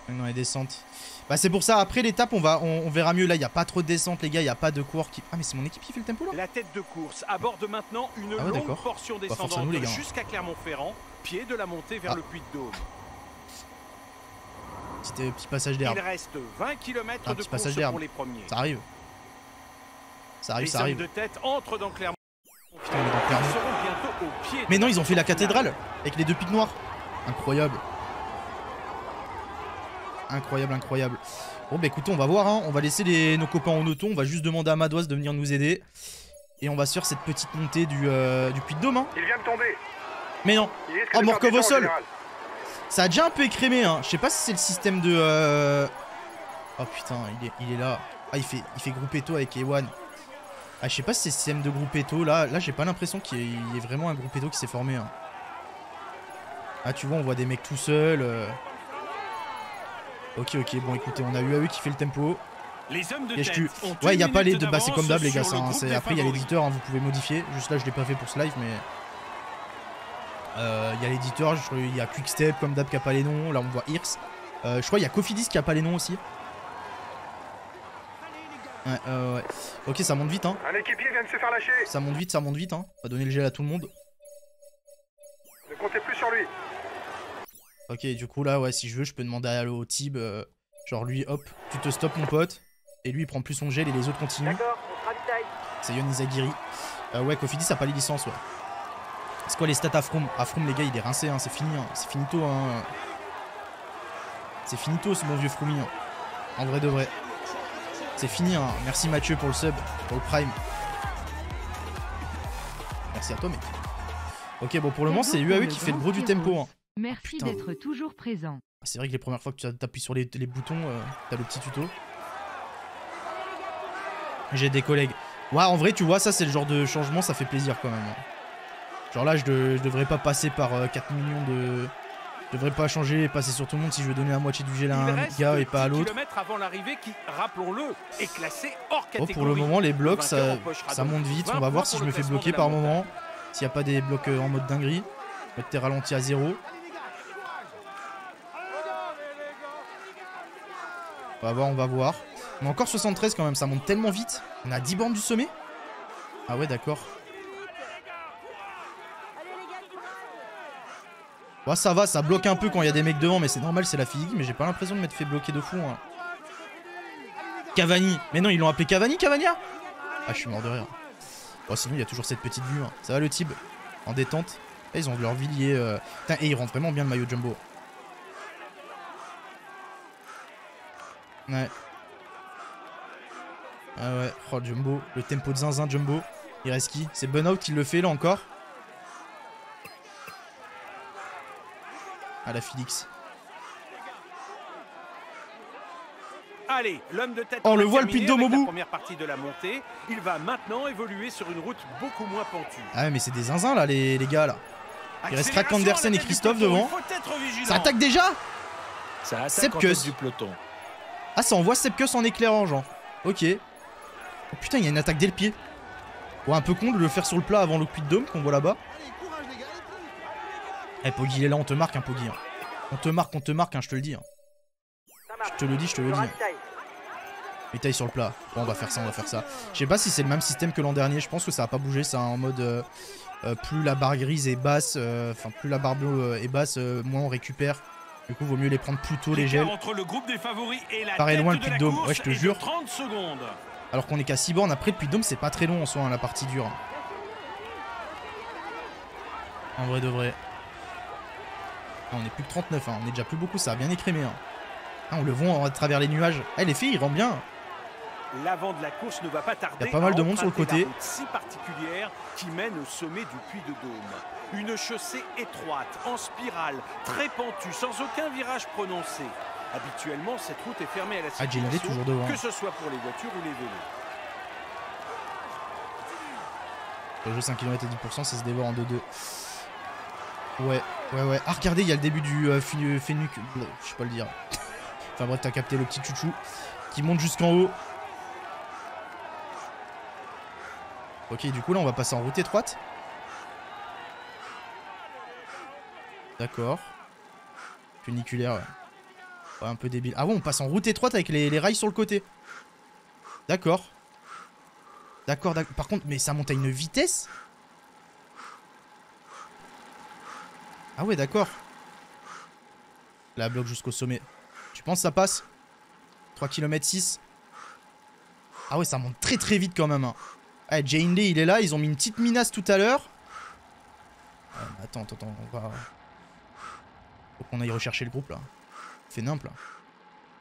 Dans les descentes. Bah c'est pour ça, après l'étape on va on, on verra mieux. Là il n'y a pas trop de descentes les gars, il n'y a pas de coureurs qui. Ah mais c'est mon équipe qui fait le tempo là La tête de course aborde maintenant une Ah ouais, longue portion descendante gars. jusqu'à Clermont-Ferrand, pied de la montée vers Ah. le Puy de Dôme. Petit, euh, petit passage Il d'herbe. reste 20 km Un de petit passage course d'herbe. pour les premiers. Ça arrive. Ça arrive, Les ça arrive. de tête entrent dans Clermont. Putain, on est dans Clermont. Au pied Mais non, ils ont fait la cathédrale avec les deux pics noirs. Incroyable. Incroyable, incroyable. Bon, bah écoutez, on va voir. Hein. On va laisser les- nos copains en auto. On va juste demander à Madoise de venir nous aider. Et on va se faire cette petite montée du, euh, du Puy de Dôme. Hein. Il vient de tomber. Mais non, Il Oh, Morkov au sol. Ça a déjà un peu écrémé. Hein. Je sais pas si c'est le système de. euh, Oh putain, il est, il est là. Ah, il fait, il fait groupetto avec Ewan. Ah, je sais pas si c'est le système de groupetto. Là, là j'ai pas l'impression qu'il y, ait- il y ait vraiment un groupetto qui s'est formé. hein. Ah, tu vois, on voit des mecs tout seuls. euh. Ok, ok, bon, écoutez, on a UAE qui fait le tempo. Les hommes de tête ont Ouais, il y a pas les deux. Bah, c'est comme d'hab, les gars. ça, hein, groupe Après, il y a l'éditeur, hein, vous pouvez modifier. Juste là, je l'ai pas fait pour ce live, mais. Euh, Il y a l'éditeur, il y a Quickstep, comme d'hab, qui a pas les noms. Là, on voit Irs. Euh, je crois qu'il y a Cofidis qui a pas les noms aussi. Ouais, euh, ouais. Ok, ça monte vite, hein. Un équipier vient de se faire lâcher. Ça monte vite, ça monte vite, hein. On va donner le gel à tout le monde. Ne comptez plus sur lui. Ok, du coup, là, ouais, si je veux, je peux demander à- au Tib. euh, genre, lui, hop, tu te stops, mon pote. Et lui, il prend plus son gel et les autres continuent. D'accord, on. C'est Yon Izagiri. Euh, ouais, Cofidis a pas les licences, ouais. C'est quoi les stats à Froome À Froome, les gars, il est rincé, hein, c'est fini, hein. c'est finito. Hein. C'est finito, ce bon vieux Froumi. hein. En vrai de vrai. C'est fini, hein. merci Mathieu pour le sub, pour le prime. Merci à toi, mec. Ok, bon, pour le moment, c'est UAE qui fait le gros du tempo. hein. Merci d'être toujours présent. C'est vrai que les premières fois que tu appuies sur les, les boutons, euh, t'as le petit tuto. J'ai des collègues. Ouais, en vrai, tu vois, ça, c'est le genre de changement, ça fait plaisir quand même. Genre là, je, de- je devrais pas passer par euh, 4 millions de. Je devrais pas changer et passer sur tout le monde si je veux donner la moitié du gel à un gars et pas à 10 l'autre. kilomètres avant l'arrivée qui, rappelons-le, est classé hors Bon, catégorie. pour le moment, les blocs, ça, monte vite. 20 On va voir si je me fais bloquer par moment. S'il n'y a pas des blocs euh, en mode dinguerie. Mettre tes ralentis à zéro. On va voir, on va voir. On a encore 73 quand même, ça monte tellement vite. On a 10 bornes du sommet Ah ouais, d'accord. Ouais, ça va, ça bloque un peu quand il y a des mecs devant, mais c'est normal, c'est la physique. Mais j'ai pas l'impression de m'être fait bloquer de fou. hein. Cavani. Mais non, ils l'ont appelé Cavani, Cavania? Ah, je suis mort de rire. Bon, sinon, il y a toujours cette petite vue. hein. Ça va le Tib? En détente. Ah, ils ont leur villiers. euh, Putain, et ils rentrent vraiment bien le maillot jumbo. Ouais. Ah ouais, oh jumbo. Le tempo de zinzin jumbo. Il reste qui? C'est Bunout qui le fait là encore? Ah la Félix. Allez, l'homme de tête. Oh, en le voit, le Puy de Dôme au bout. première partie de la montée. Il va maintenant évoluer sur une route beaucoup moins pentue. Ah ouais, mais c'est des zinzins là, les, les gars là. Il reste Rack Accélération Andersen à la et Christophe devant. Ça attaque déjà Ça attaque du peloton. Ah, ça envoie Sepkus en éclairant, genre. Ok. Oh putain, il y a une attaque dès le pied. Ouais, un peu con de le faire sur le plat avant le Puy de Dôme qu'on voit là-bas. Eh, Poggy, il est là, on te marque, hein, Poggy. hein. On te marque, on te marque, hein, je te le dis. hein. Ça. Je te le dis, je te le dis. hein. ravitaille. Et taille sur le plat. Bon, on va faire ça, on va faire ça. Je sais pas si c'est le même système que l'an dernier. Je pense que ça a pas bougé. C'est en mode euh, euh, plus la barre grise est basse, euh, enfin plus la barre bleue est basse, moins on récupère. Du coup, vaut mieux les prendre plus tôt les L'écart gels. entre le groupe des favoris et la Paraît tête loin, le de Puy de Dôme. Ouais, je te de jure. 30 secondes. Alors qu'on est qu'à 6 bornes. Après, depuis Dôme, c'est pas très long en soi, hein, la partie dure. En vrai de vrai. Ah, on est plus que 39, hein. on est déjà plus beaucoup, ça a bien écrémé. Hein. Ah, on le voit à travers les nuages. Eh, les filles, ils rentrent bien. L'avant de la course ne va pas tarder. Y a pas mal de monde sur le côté. la route si particulière qui mène au sommet du Puy de Dôme. Une chaussée étroite, en spirale, très pentue, sans aucun virage prononcé. Habituellement, cette route est fermée à la Ah, toujours devant. que ce soit pour les voitures ou les vélos. Le jeu 5 km et 10%, ça se dévore en 2-2. Ouais, ouais, ouais. Ah, regardez, il y a le début du euh. Bon, Je sais pas le dire. enfin bref, t'as capté le petit chouchou qui monte jusqu'en haut. Ok, du coup, là, on va passer en route étroite. D'accord. Funiculaire, ouais. Ouais, un peu débile. Ah ouais, on passe en route étroite avec les, les rails sur le côté. D'accord. D'accord, d'accord. Par contre, mais ça monte à une vitesse Ah ouais, d'accord. La bloc jusqu'au sommet. Tu penses que ça passe? 3 km 6 Ah ouais, ça monte très très vite quand même. Ouais, Jane Lee, il est là. Ils ont mis une petite minace tout à l'heure. Euh, attends, attends, attends. On va... Faut qu'on aille rechercher le groupe là. Fait nimple là.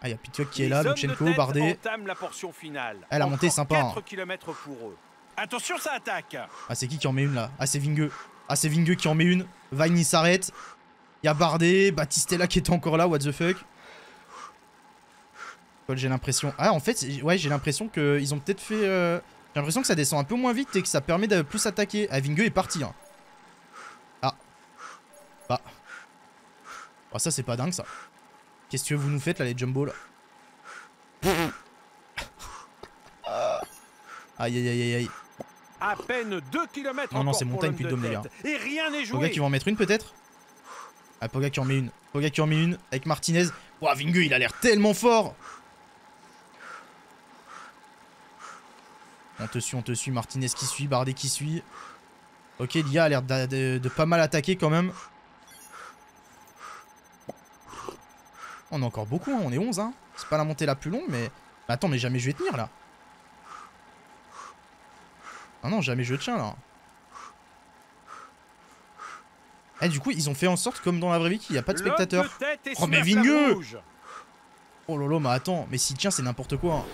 Ah, il y a qui est là, Luchenko, Bardet. la portion finale. Montée est Encore sympa, 4 hein. pour eux. Attention, ça attaque. Ah, c'est qui qui en met une là? Ah, c'est Vingue. Ah, c'est Vingue qui en met une. Vine il s'arrête. Il y a Bardet, Batistella qui était encore là, what the fuck? J'ai l'impression. Ah, en fait, ouais, j'ai l'impression qu'ils ont peut-être fait. euh, J'ai l'impression que ça descend un peu moins vite et que ça permet de plus attaquer. Ah, Vingue est parti. Hein. Ah. Bah. Oh, ça, c'est pas dingue ça. Qu'est-ce que vous nous faites là, les jumbo là? Aïe aïe aïe aïe. À peine 2 km Non, non, c'est montagne puis dôme, les gars. Et rien n'est Poga joué. qui va en mettre une peut-être? Ah Poga qui en met une. Poga qui en met une avec Martinez. Ouah Vingue il a l'air tellement fort On te suit, on te suit. Martinez qui suit, Bardet qui suit. Ok, Lia a l'air de, de- de pas mal attaquer quand même. On est encore beaucoup, hein, on est 11. Hein. C'est pas la montée la plus longue, mais... mais attends, mais jamais je vais tenir là. Ah non, jamais je tiens là. Eh, du coup, ils ont fait en sorte, comme dans la vraie vie, qu'il n'y a pas de spectateurs. Oh, mais rouge. Oh lolo, mais attends, mais s'il tient, c'est n'importe quoi.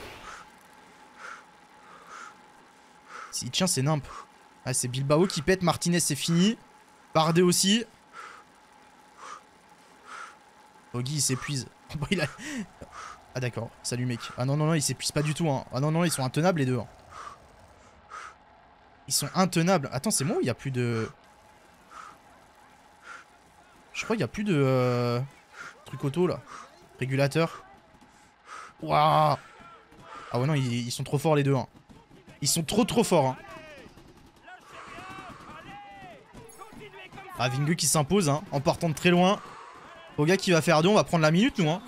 S'il tient, c'est nimp. Ah, c'est Bilbao qui pète, Martinez, c'est fini. Bardet aussi. Oggy, il s'épuise. Bon, il a... Ah, d'accord, salut mec. Ah non, non, non, il s'épuise pas du tout. Hein. Ah non, non, ils sont intenables les deux. hein. Ils sont intenables. Attends, c'est moi ou il y a plus de. Je crois qu'il y a plus de. euh, Truc auto là. Régulateur. Waouh Ah ouais non, ils, sont trop forts les deux. hein. Ils sont trop trop forts. Hein. Ah, Vingue qui s'impose hein, en partant de très loin. Poga qui va faire deux, on va prendre la minute nous. Hein.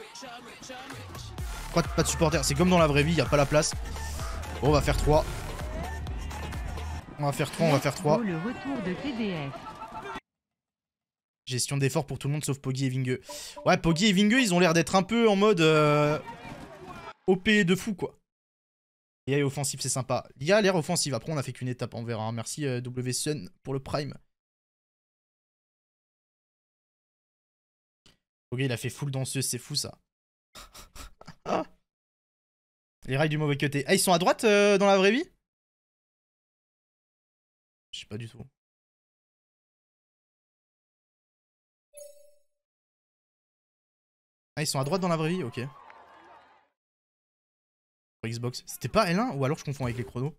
Pas, pas de supporters, c'est comme dans la vraie vie, il a pas la place. Bon, on va faire 3. On va faire 3, on va faire 3. Le retour de TDF. Gestion d'effort pour tout le monde sauf Poggy et Vingue. Ouais, Poggy et Vingue, ils ont l'air d'être un peu en mode euh, OP de fou, quoi. L'IA est offensif, c'est sympa. L'IA a l'air offensive. Après, on a fait qu'une étape, on verra. hein. Merci euh, WSun pour le prime. Poggy, il a fait full danseuse, c'est fou ça. Les rails du mauvais côté. Ah, ils sont à droite euh, dans la vraie vie? Sais pas du tout. Ah, ils sont à droite dans la vraie vie, ok. Sur Xbox. C'était pas L1 ou alors je confonds avec les chronos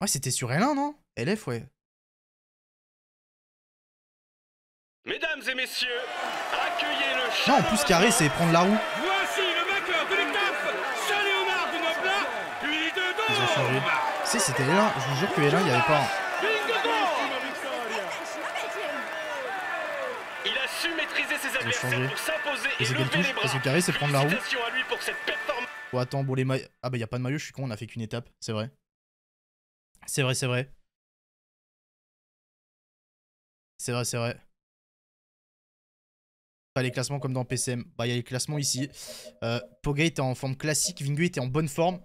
Ouais, c'était sur L1, non? LF, ouais. Mesdames et messieurs, accueillez le Non, en plus, carré, c'est prendre la roue. Voici le vainqueur de l'étape, Saint-Léonard de Noblat, puis de Ils ont changé. Si, c'était L1. Je vous jure que L1, il y avait pas. Il a su maîtriser ses adversaires pour s'imposer Et et lever les bras. Parce que carré, c'est prendre la roue. Bon, attends, bon, les maillots. Ah, bah, y a pas de maillot, je suis con, on a fait qu'une étape. C'est vrai. C'est vrai, c'est vrai. C'est vrai, c'est vrai. Pas les classements comme dans PCM. Bah, il y a les classements ici. Euh, Poga était en forme classique, Vingu était en bonne forme.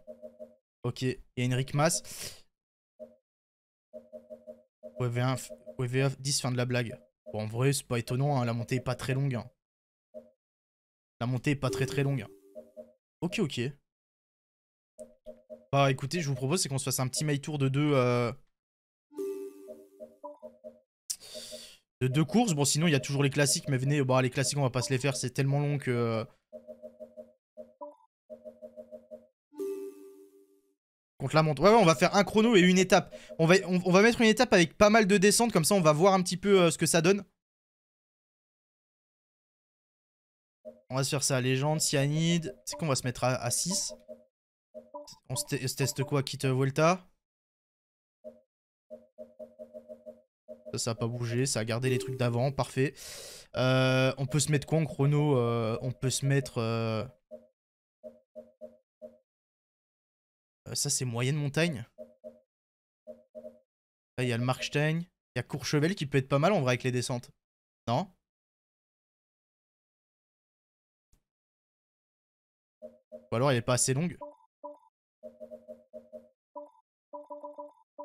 Ok, et Henrik Mas. OV1, f- OV 10, fin de la blague. Bon, en vrai, c'est pas étonnant, hein, la montée est pas très longue. hein. La montée est pas très très longue. Ok, ok. Bah écoutez, je vous propose c'est qu'on se fasse un petit my tour de deux... euh, De deux courses. Bon, sinon, il y a toujours les classiques, mais venez, bah, les classiques, on va pas se les faire, c'est tellement long que... Contre la montre. Ouais, ouais, on va faire un chrono et une étape. On va, mettre une étape avec pas mal de descentes, comme ça on va voir un petit peu euh, ce que ça donne. On va se faire ça, légende, cyanide. C'est qu'on va se mettre à, 6. On se, te- se teste quoi euh, Vuelta? Ça, ça a pas bougé, ça a gardé les trucs d'avant, parfait. Euh, on peut se mettre quoi en chrono Euh, On peut se mettre... Euh, ça, c'est moyenne montagne. Là, il y a le Markstein. Il y a Courchevel qui peut être pas mal en vrai avec les descentes. Non? Ou alors, elle est pas assez longue.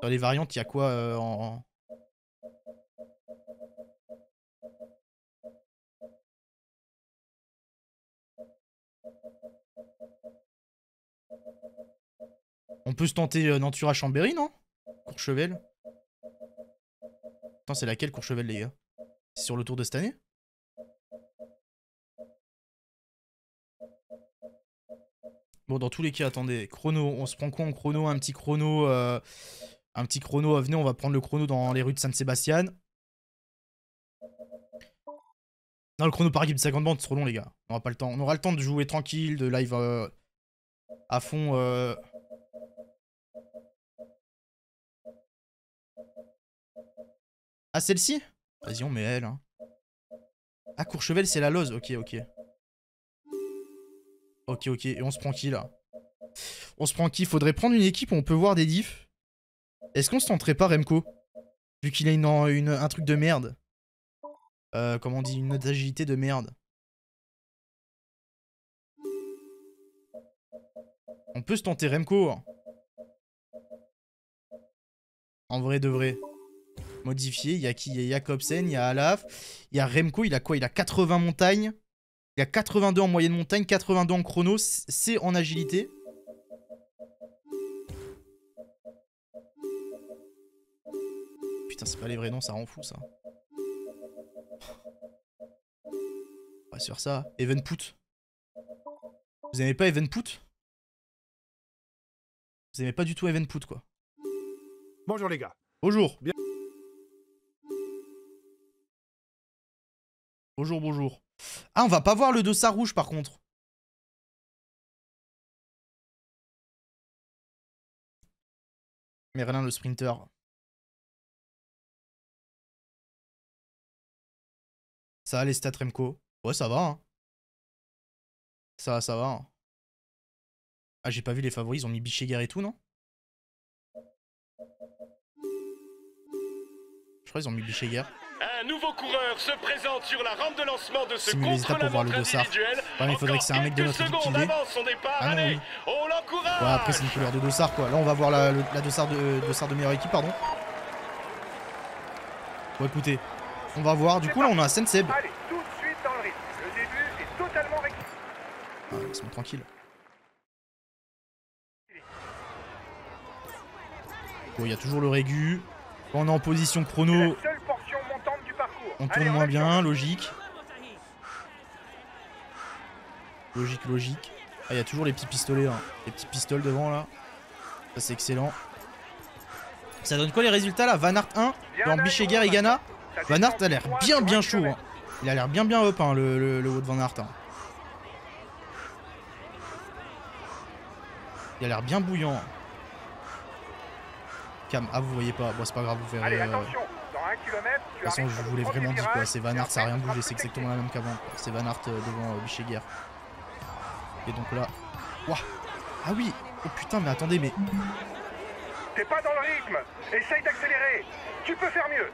Dans les variantes, il y a quoi euh, en... On peut se tenter euh, Nantura Chambéry, non? Courchevel Attends, c'est laquelle Courchevel, les gars? C'est sur le tour de cette année? Bon, dans tous les cas, attendez. Chrono, on se prend quoi? En chrono Un petit chrono. euh, Un petit chrono. Venez, on va prendre le chrono dans les rues de San Sébastien. Non, le chrono par équipe de 50 bandes, c'est trop long, les gars. On aura pas le temps. On aura le temps de jouer tranquille, de live euh, à fond. Ah, celle-ci? Vas-y, on met elle. hein. Ah, Courchevel, c'est la lose. Ok, ok. Ok, ok. Et on se prend qui, là? On se prend qui? Faudrait prendre une équipe où on peut voir des diffs. Est-ce qu'on se tenterait pas Remco? Vu qu'il a une, une- un truc de merde. Euh, comment on dit? Une note d'agilité de merde. On peut se tenter Remco. En vrai de vrai. Modifié, il y a qui? Il y a Jacobsen, il y a Alaf, il y a Remco, il a quoi? Il a 80 montagnes. Il a 82 en moyenne montagne, 82 en chrono, c'est en agilité. Putain, c'est pas les vrais noms, ça rend fou ça. On va sur ça. Evenput. Vous aimez pas Evenput? Vous aimez pas du tout Evenput quoi. Bonjour les gars. Bonjour. Bien. Bonjour, bonjour. Ah, on va pas voir le dossard rouge par contre. Merlin le sprinter. Ça les stats Remco? Ouais, ça va. Hein. Ça va, ça va. hein. Ah, j'ai pas vu les favoris, ils ont mis Bichegar et tout, non? Je crois qu'ils ont mis Bichegar. Un nouveau coureur se présente sur la rampe de lancement de ce le contre-la-montre dossard. individuel. Ouais, mais il faudrait que c'est un mec de notre équipe qui son départ. Ah non, Allez, oui. on l'encourage. Ouais, après, c'est une couleur de dossard, quoi. Là, on va voir la, dossard, de, dossard de meilleure équipe, pardon. Bon, écoutez, on va voir. Du coup, là, on a Senseb. Allez, tout de suite dans le rythme. Le début est totalement réglé. Ah, laisse-moi tranquille. Bon, il y a toujours le Régu. Quand on est en position chrono, La seule portion montante du parcours. On tourne moins bien, logique. Logique, logique. Ah, il y a toujours les petits pistolets, hein. les petits pistoles devant là. Ça, c'est excellent. Ça donne quoi les résultats là? Van Aert 1 Bien dans allé, Bichegar et. Ghana Van Aert a l'air bien bien chaud. hein. Il a l'air bien bien up hein, le, le, le haut de Van Aert. hein. Il a l'air bien bouillant. Cam, ah vous voyez pas, bon c'est pas grave, vous verrez. Allez, euh, De toute façon, je vous l'ai vraiment dit quoi, c'est Van et Aert, ça a rien bougé, c'est exactement la même qu'avant. C'est Van Aert euh, devant euh, Bichegar. Et donc là. Ouah. Ah oui Oh putain, mais attendez, mais. T'es pas dans le rythme. Essaye d'accélérer. Tu peux faire mieux.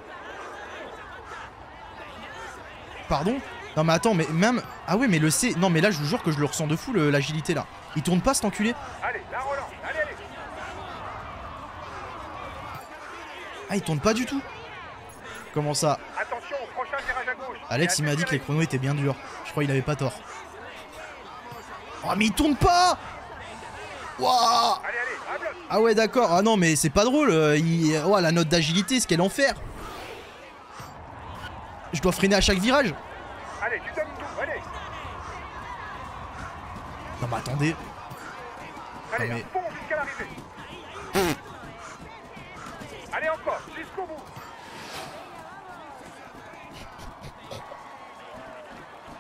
Pardon? Non mais attends, mais même. Ah ouais, mais le C. Non, mais là, je vous jure que je le ressens de fou, l'agilité là. Il tourne pas cet enculé? Allez, la relance. Allez, allez. Ah, il tourne pas du tout Comment ça Attention prochain virage à gauche. Alex, il m'a dit que les chronos étaient bien durs. Je crois qu'il avait pas tort. Oh, mais il tourne pas Wouah. Ah ouais, d'accord. Ah non, mais c'est pas drôle. euh, il... Ouah, la note d'agilité, ce qu'elle enfer. Je dois freiner à chaque virage. Allez, tu donnes tout. Allez, Non, mais attendez. allez, Non, mais- jusqu'à l'arrivée. Allez, encore, jusqu'au bout.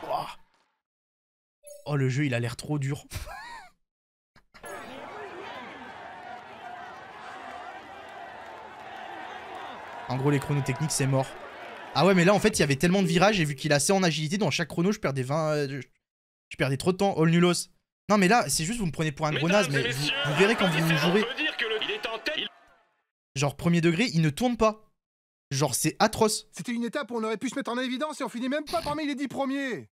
Ouah. Oh, le jeu, il a l'air trop dur. en gros, les chronos techniques, c'est mort. Ah ouais, mais là, en fait, il y avait tellement de virages, et vu qu'il est assez en agilité, dans chaque chrono, je perdais 20... euh, je... perdais trop de temps. All nulos. Non, mais là, c'est juste, vous me prenez pour un gros naze, mais vous, verrez quand vous jouerez. Genre, premier degré, il ne tourne pas. Genre, c'est atroce. C'était une étape où on aurait pu se mettre en évidence et on finit même pas parmi les dix premiers.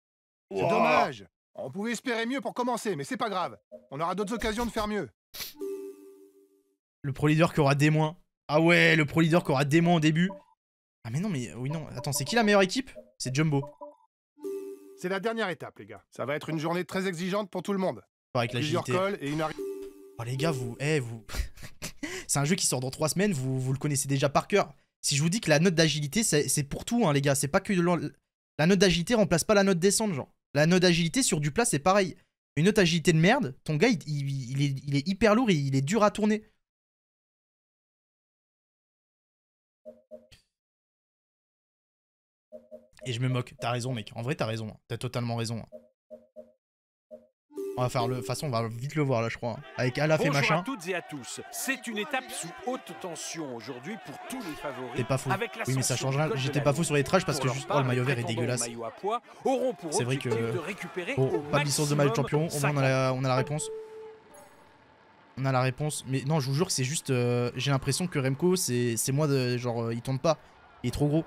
C'est dommage. On pouvait espérer mieux pour commencer, mais c'est pas grave. On aura d'autres occasions de faire mieux. Le pro leader qui aura des moins. Ah ouais, le pro leader qui aura démon au début. Ah mais non, mais oui, non. Attends, c'est qui la meilleure équipe? C'est Jumbo. C'est la dernière étape, les gars. Ça va être une journée très exigeante pour tout le monde. Avec Plusieurs l'agilité. cols et une. Oh les gars, vous... Eh, vous... c'est un jeu qui sort dans 3 semaines, vous, vous le connaissez déjà par cœur. Si je vous dis que la note d'agilité, c'est c'est pour tout, hein, les gars. C'est pas que... de La note d'agilité remplace pas la note descente, genre. La note d'agilité sur du plat, c'est pareil. Une note d'agilité de merde, ton gars, il, est, il est hyper lourd, il, il est dur à tourner. Et je me moque. T'as raison, mec. En vrai, t'as raison. hein. T'as totalement raison. On va faire le... De toute façon, on va vite le voir, là, je crois. Avec Alaf et Bonjour machin. à toutes et à tous. C'est une étape sous haute tension aujourd'hui pour tous les favoris. T'es pas faux. Avec Oui, mais ça changera. J'étais pas faux sur les trages parce que juste. Oh, le maillot vert est dégueulasse. C'est vrai que- récupérer Oh, pas de licence de maillot de champion. Au moins, on a, la, on a la réponse. On a la réponse. Mais non, je vous jure que c'est juste. euh, J'ai l'impression que Remco, c'est c'est moi de. Genre, euh, il tourne pas. Il est trop gros.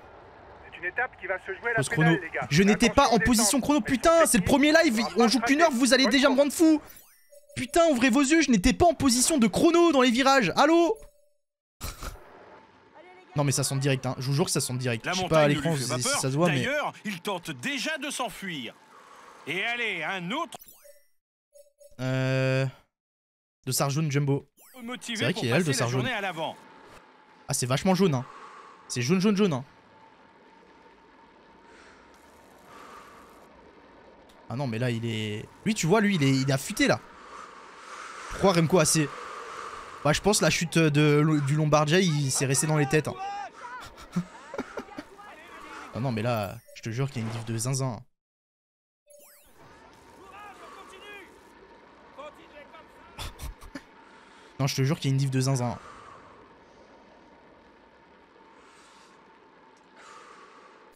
C'est une étape qui va se jouer à la Pause chrono. pédale, les gars. Je n'étais pas en position chrono. Putain, c'est le premier live. On joue qu'une heure, vous allez déjà me rendre fou. Putain, ouvrez vos yeux. Je n'étais pas en position de chrono dans les virages. Allô Non, mais ça sonne direct. Hein. Je vous jure que ça sonne direct. La Je sais pas à l'écran si ça se voit, mais. D'ailleurs, il tente déjà de s'enfuir. Et allez, un autre Euh. De Sarjoun Jumbo. C'est vrai qu'il est là, le à l'avant. Ah, c'est vachement jaune, hein. C'est jaune, jaune, jaune, hein. Ah non, mais là, il est... Lui, tu vois, lui, il est, il est affûté, là. Pourquoi Remco assez Bah, je pense la chute de, du Lombardia, il s'est resté dans les têtes. hein. ah non, mais là, je te jure qu'il y a une diff de zinzin. non, je te jure qu'il y a une diff de zinzin.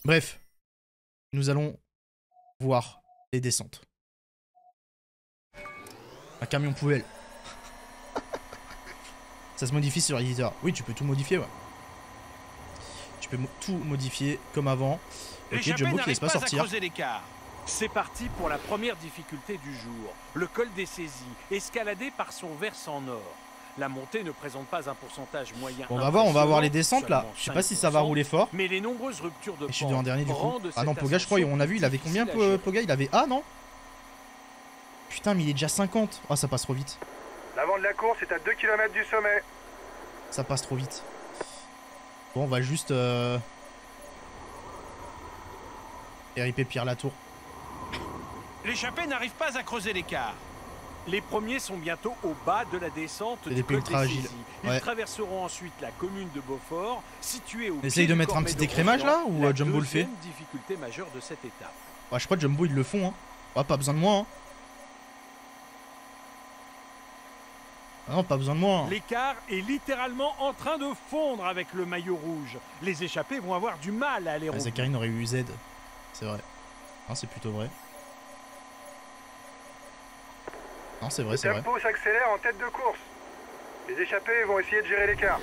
Bref, nous allons voir les descentes. Un camion poubelle. Ça se modifie sur l'éditeur. Oui, tu peux tout modifier, ouais. Tu peux mo- tout modifier comme avant. Ok, Jumbo qui laisse pas pas sortir. C'est parti pour la première difficulté du jour, le col des saisies, escaladé par son versant nord. La montée ne présente pas un pourcentage moyen. Bon, on va voir, on va avoir les descentes là. Je sais pas si ça va 5%, rouler fort. Mais les nombreuses ruptures de Et je suis dernier du coup. Ah non, Poga, je crois, on a vu, il avait combien. Poga Il avait A, non Putain, mais il est déjà 50. Oh, ça passe trop vite. L'avant de la course est à 2 km du sommet. Ça passe trop vite. Bon, on va juste. Euh... RIP Pierre Latour. L'échappée n'arrive pas à creuser l'écart. Les premiers sont bientôt au bas de la descente du col. Ils Ouais. traverseront ensuite la commune de Beaufort, située au Essaye de mettre un petit écrémage, là, ou, la euh, Jumbo le fait difficulté majeure de cette étape. Ouais, je crois que Jumbo, ils le font, hein. Ouais, pas besoin de moi, hein. Ah non, pas besoin de moi. hein. L'écart est littéralement en train de fondre avec le maillot rouge. Les échappés vont avoir du mal à aller Ah, bout. Zacharine aurait eu Z. C'est vrai. Non, c'est plutôt vrai. Non, c'est vrai, c'est vrai. tempo s'accélère en tête de course. Les échappés vont essayer de gérer l'écart.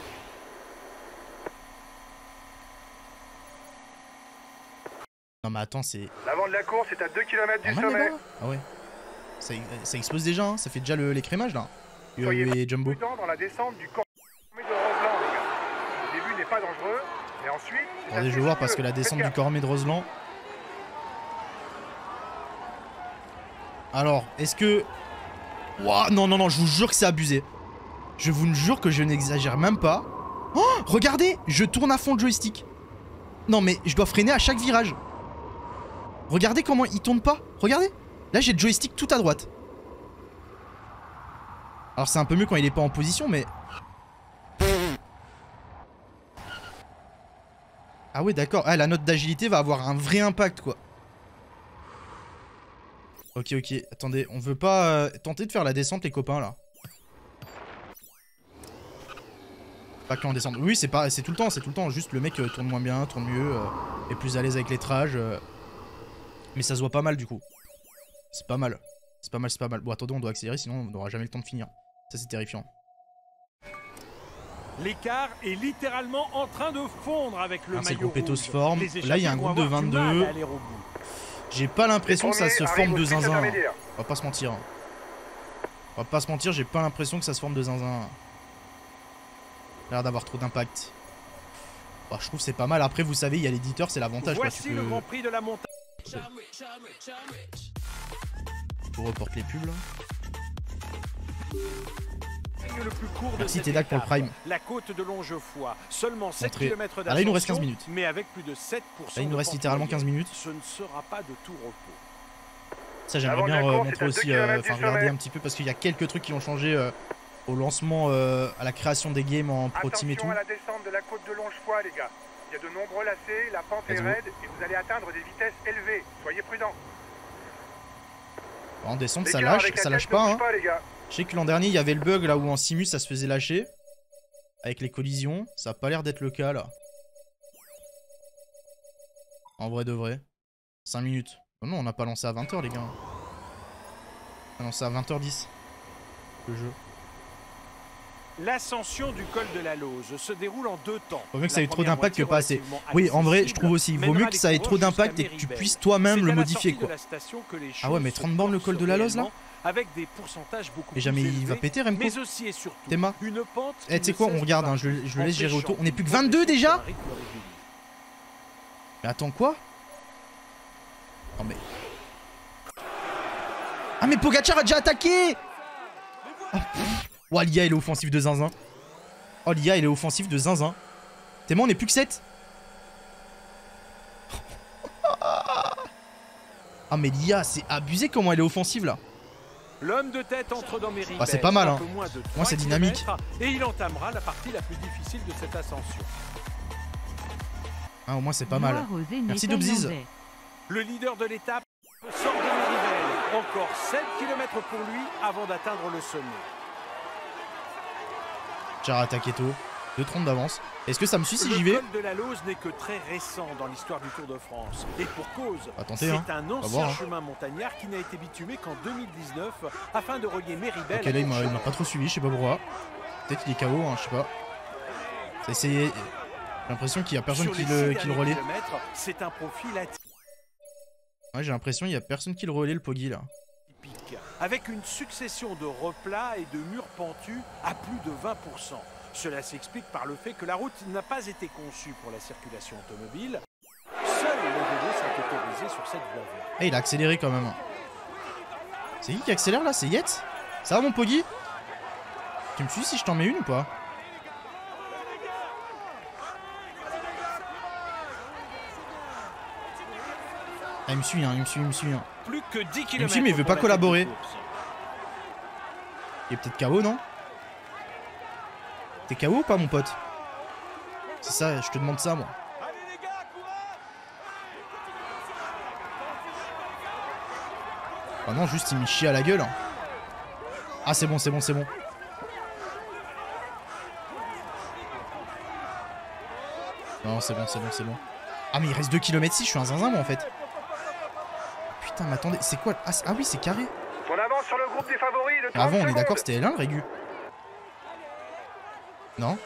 Non, mais attends, c'est. L'avant de la course est à 2 km du les sommet. Ah ouais. Ça, ça explose déjà, hein. ça fait déjà l'écrémage là. Soyez et Jumbo. Prudent dans la descente du corps de Roseland, les gars. Le début n'est pas dangereux, mais ensuite. c'est Attendez, je vais voir parce que la descente du. Cormet de Roseland. Alors, est-ce que. Non, non, non, je vous jure que c'est abusé. Je vous jure que je n'exagère même pas. Oh, regardez, je tourne à fond le joystick. Non, mais je dois freiner à chaque virage. Regardez comment il tourne pas. Regardez. Là, j'ai le joystick tout à droite. Alors, c'est un peu mieux quand il est pas en position, mais. Ah ouais d'accord, ah, la note d'agilité va avoir un vrai impact quoi. Ok ok, attendez, on veut pas euh, tenter de faire la descente les copains là. Pas qu'en descente. Oui c'est pas, c'est tout le temps, c'est tout le temps. Juste le mec euh, tourne moins bien, tourne mieux, euh, est plus à l'aise avec les trages. euh. Mais ça se voit pas mal du coup. C'est pas mal. C'est pas mal, c'est pas mal. Bon attendez, on doit accélérer sinon on n'aura jamais le temps de finir. Ça c'est terrifiant. L'écart est littéralement en train de fondre avec le Ah, c'est le maillot groupe rouge. forme. Là, il y a un groupe de avoir du 22. J'ai pas l'impression que ça se forme de zinzin. hein. On va pas se mentir. hein. On va pas se mentir, j'ai pas l'impression que ça se forme de zinzin. a l'air d'avoir trop d'impact. Bah, je trouve que c'est pas mal. Après, vous savez, il y a l'éditeur, c'est l'avantage. quoi. Tu Voici le peux, Grand Prix de la montagne. tu reportes les pubs là. Le plus court de Merci pour le prime. La côte de Longefoy, seulement 7 Entrée. km Ah, là, il nous reste d'ascension, 15 minutes. Mais avec plus de 7% Là, il nous reste littéralement moyenne. 15 minutes. Ce ne sera pas de tout repos. Ça, j'aimerais bien euh, montrer aussi, euh, regarder un petit peu parce qu'il y a quelques trucs qui ont changé euh, au lancement, euh, à la création des games en pro team et tout. Attention à la descente de la côte de Longefoy, les gars. Il y a de nombreux lacets, la pente est Let's go. raide et vous allez atteindre des vitesses élevées. Soyez prudents. En descente, ça lâche, ça lâche pas. bouge Hein. pas, les gars. Je sais que l'an dernier, il y avait le bug là où en simu ça se faisait lâcher. Avec les collisions. Ça a pas l'air d'être le cas là. En vrai de vrai. 5 minutes. Oh non, on n'a pas lancé à 20h les gars. On a lancé à 20h10. Le jeu. L'ascension du col de la Lose se déroule en deux temps. Vaut mieux que ça ait trop d'impact que pas assez. Oui, en vrai, je trouve aussi. Vaut mieux que ça ait trop d'impact et que tu puisses toi-même le modifier quoi. Ah ouais, mais se 30 bornes le col de la Loze, là Avec des pourcentages beaucoup Et plus jamais il va péter Remco. mais aussi et surtout Théma. une pente Eh, tu sais quoi, on regarde, hein, je, le laisse gérer empêchant auto. On est plus que une 22 progression déjà. Mais attends quoi? Non mais... Ah mais Pogacar a déjà attaqué oh. Oh, l'IA il est offensif de zinzin. Oh l'IA il est offensif de zinzin. T'es on est plus que 7 Ah mais l'IA c'est abusé comment elle est offensive là. L'homme de tête entre dans Méribel. Ah, c'est pas mal, hein. peu moins de Moi, 3 c'est dynamique. Et il entamera la partie la plus difficile de cette ascension. Ah au moins c'est pas mal. Merci, Dobziz. Le leader de l'étape sort de Méribel. Encore 7 km pour lui avant d'atteindre le sommet. Attaqué tôt. 2,30 d'avance. Est-ce que ça me suit si le j'y vais col de la Lose n'est que très récent dans l'histoire du Tour de France. Et pour cause, c'est hein. un ancien voir, hein. chemin montagnard qui n'a été bitumé qu'en 2019 afin de relier Méribel Ok là il m'a pas trop suivi, je sais pas pourquoi. Peut-être qu'il est KO, hein, je sais pas. Essayé. J'ai l'impression qu'il y a personne qui le, qui le relaie. C'est un profil. Ouais, j'ai l'impression qu'il y a personne qui le relaie le Poggy là. avec une succession de replats et de murs pentus à plus de 20%. Cela s'explique par le fait que la route n'a pas été conçue pour la circulation automobile. Seuls les vélos sont autorisés sur cette voie verte. Ah, il a accéléré quand même. C'est qui qui accélère là? C'est Yet Ça va mon Poggy? Tu me suis si je t'en mets une ou pas? Ah, il me suit, hein, il me suit, il me suit. Hein. Plus que 10 km. me suit, mais il veut pas collaborer. Il est peut-être KO, non? T'es KO ou pas, mon pote? C'est ça, je te demande ça, moi. Ah non, juste il me chie à la gueule. hein. Ah, c'est bon, c'est bon, c'est bon. Non, c'est bon, c'est bon, c'est bon. Ah, mais il reste 2 km si je suis un zinzin, moi, en fait. Putain, mais attendez, c'est quoi ah, ah oui, c'est carré. On avance sur le groupe des favoris de 30 Avant, on est d'accord, c'était L1 le Régu Non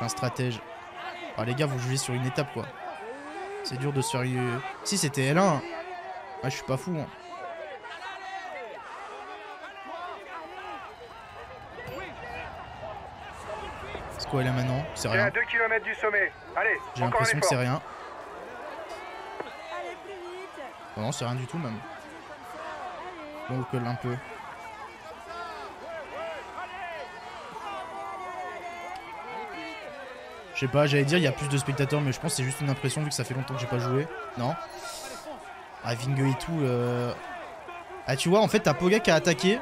Un stratège. Ah, les gars, vous jouez sur une étape quoi. C'est dur de se faire. Si c'était L1. Ah, je suis pas fou. hein. C'est quoi là maintenant C'est On est à rien. 2 km du sommet. Allez, J'ai l'impression que c'est rien. Non, non, c'est rien du tout même. Colle un peu. Je sais pas, j'allais dire il y a plus de spectateurs, mais je pense que c'est juste une impression vu que ça fait longtemps que j'ai pas joué. Non Ah, Vinge et tout. euh. Ah, tu vois, en fait, t'as Poga qui a attaqué.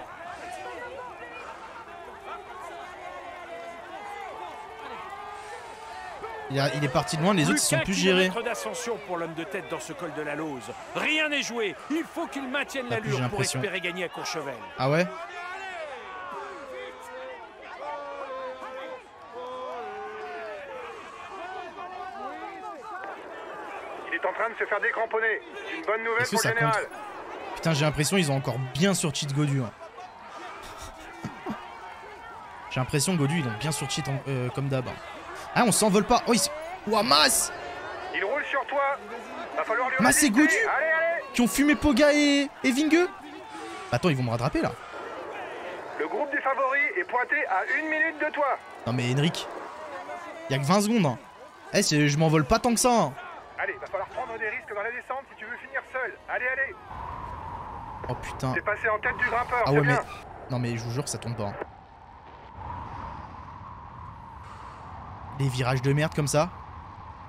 Il, a- il est parti de loin, les autres ils sont plus gérés. d'ascension pour l'homme de tête dans ce col de la Lose. Rien n'est joué. Il faut qu'il maintienne plus, l'allure pour l'impression. espérer gagner à Courchevel. Ah ouais? Il est en train de se faire décramponner. Une bonne nouvelle pour le général. Putain, j'ai l'impression ils ont encore bien surcheat Godu. hein. j'ai l'impression que Godu ils ont bien surcheat en- euh, comme d'hab. hein. Ah, on s'envole pas. Oh, ils... Ouah, masse Il roule sur toi. Va falloir lui Mas, c'est résister. Godu Allez, allez Qui ont fumé Poga et, et Vingue Attends, ils vont me rattraper là. Le groupe des favoris est pointé à une minute de toi. Non mais Henrik, y a que 20 secondes. Hein. Eh, je m'envole pas tant que ça. hein. Allez, va falloir prendre des risques dans la descente si tu veux finir seul. Allez, allez. Oh putain. T'es passé en tête du grimpeur, Ah ouais mais... Non mais je vous jure que ça tourne pas. hein. Les virages de merde comme ça.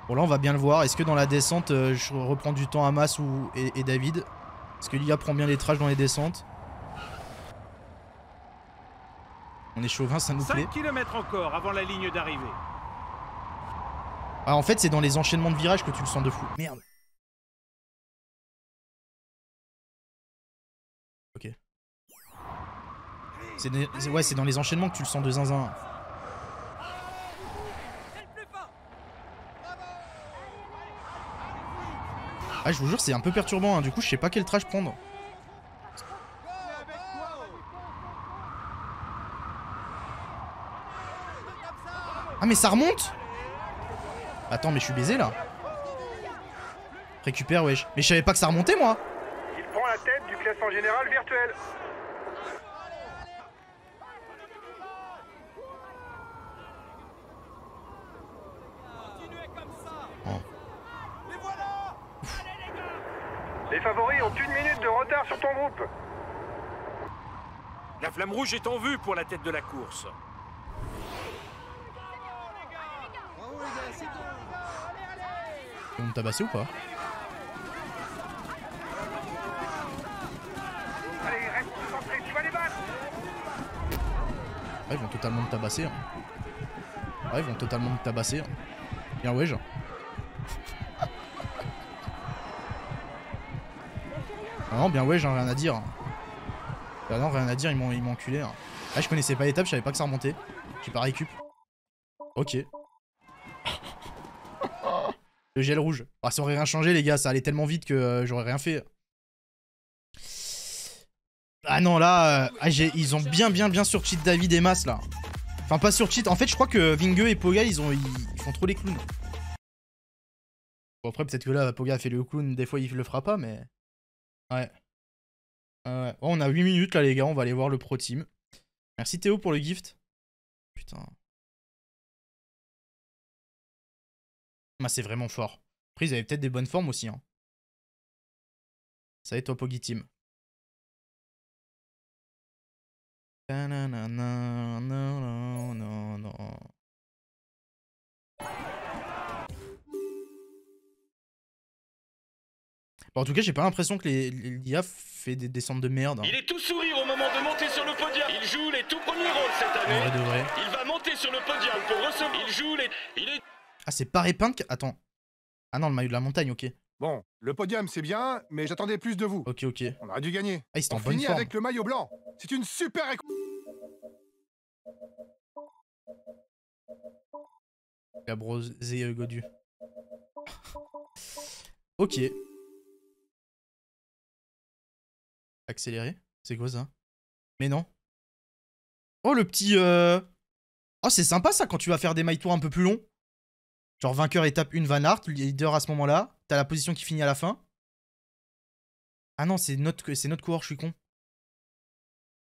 Bon là on va bien le voir. Est-ce que dans la descente euh, je reprends du temps à Mas ou... et, et David? Est-ce que l'IA prend bien les trages dans les descentes? On est chauvin, ça nous plaît. 5 km encore avant la ligne d'arrivée. Ah en fait c'est dans les enchaînements de virages que tu le sens de fou. Merde. Ok. C'est- ouais c'est dans les enchaînements que tu le sens de zinzin. Ah je vous jure c'est un peu perturbant hein. du coup je sais pas quel trash prendre. Ah mais ça remonte Attends, mais je suis baisé là. Récupère, wesh. Mais je savais pas que ça remontait, moi. Il prend la tête du classement général virtuel. Les favoris ont une minute de retard sur ton groupe. La flamme rouge est en vue pour la tête de la course. Ils vont me tabasser ou pas Allez, reste concentré, tu vas les battre. Ouais, ils vont totalement me tabasser. hein. Ouais, ils vont totalement me tabasser. hein. Bien, wesh. Ah non, bien, ouais, j'ai rien à dire. Bah non, rien à dire, ils m'ont enculé. hein. Ah, je connaissais pas l'étape, je savais pas que ça remontait. J'ai pas récup. Ok. Le gel rouge. Ah, ça aurait rien changé, les gars, ça allait tellement vite que euh, j'aurais rien fait. Ah non, là, euh, ah, ils ont bien, bien, bien surcheat David et Mas, là. Enfin, pas surcheat. En fait, je crois que Vinge et Poga, ils, ont, ils, font trop les clowns. Bon, après, peut-être que là, Poga fait le clown, des fois, il le fera pas, mais... Ouais. Oh, on a 8 minutes, là, les gars, on va aller voir le pro team. Merci Théo pour le gift. Putain. Bah, c'est vraiment fort. Après, ils avaient peut-être des bonnes formes aussi, hein. Ça y est, toi, Pogi Team. Ta-na-na-na, na-na, na-na. Bon, en tout cas, j'ai pas l'impression que l'IA fait des descentes de merde. hein. Il est tout sourire au moment de monter sur le podium. Il joue les tout premiers rôles cette année. de vrai. Il va monter sur le podium pour recevoir. Il joue les. Il est Ah, c'est pas Repink Attends. Ah non, le maillot de la montagne, ok. Bon, le podium c'est bien, mais j'attendais plus de vous. Ok, ok. On aurait dû gagner. Ah, ils sont On en bonne finit forme. avec le maillot blanc. C'est une super éco- Gabrosé euh, Godu. ok. Accéléré C'est quoi ça? Mais non. Oh, le petit... Euh... Oh, c'est sympa ça quand tu vas faire des my tours un peu plus longs. Genre vainqueur étape 1 Van Aert, leader à ce moment-là. T'as la position qui finit à la fin. Ah non, c'est notre, c'est notre coureur, je suis con.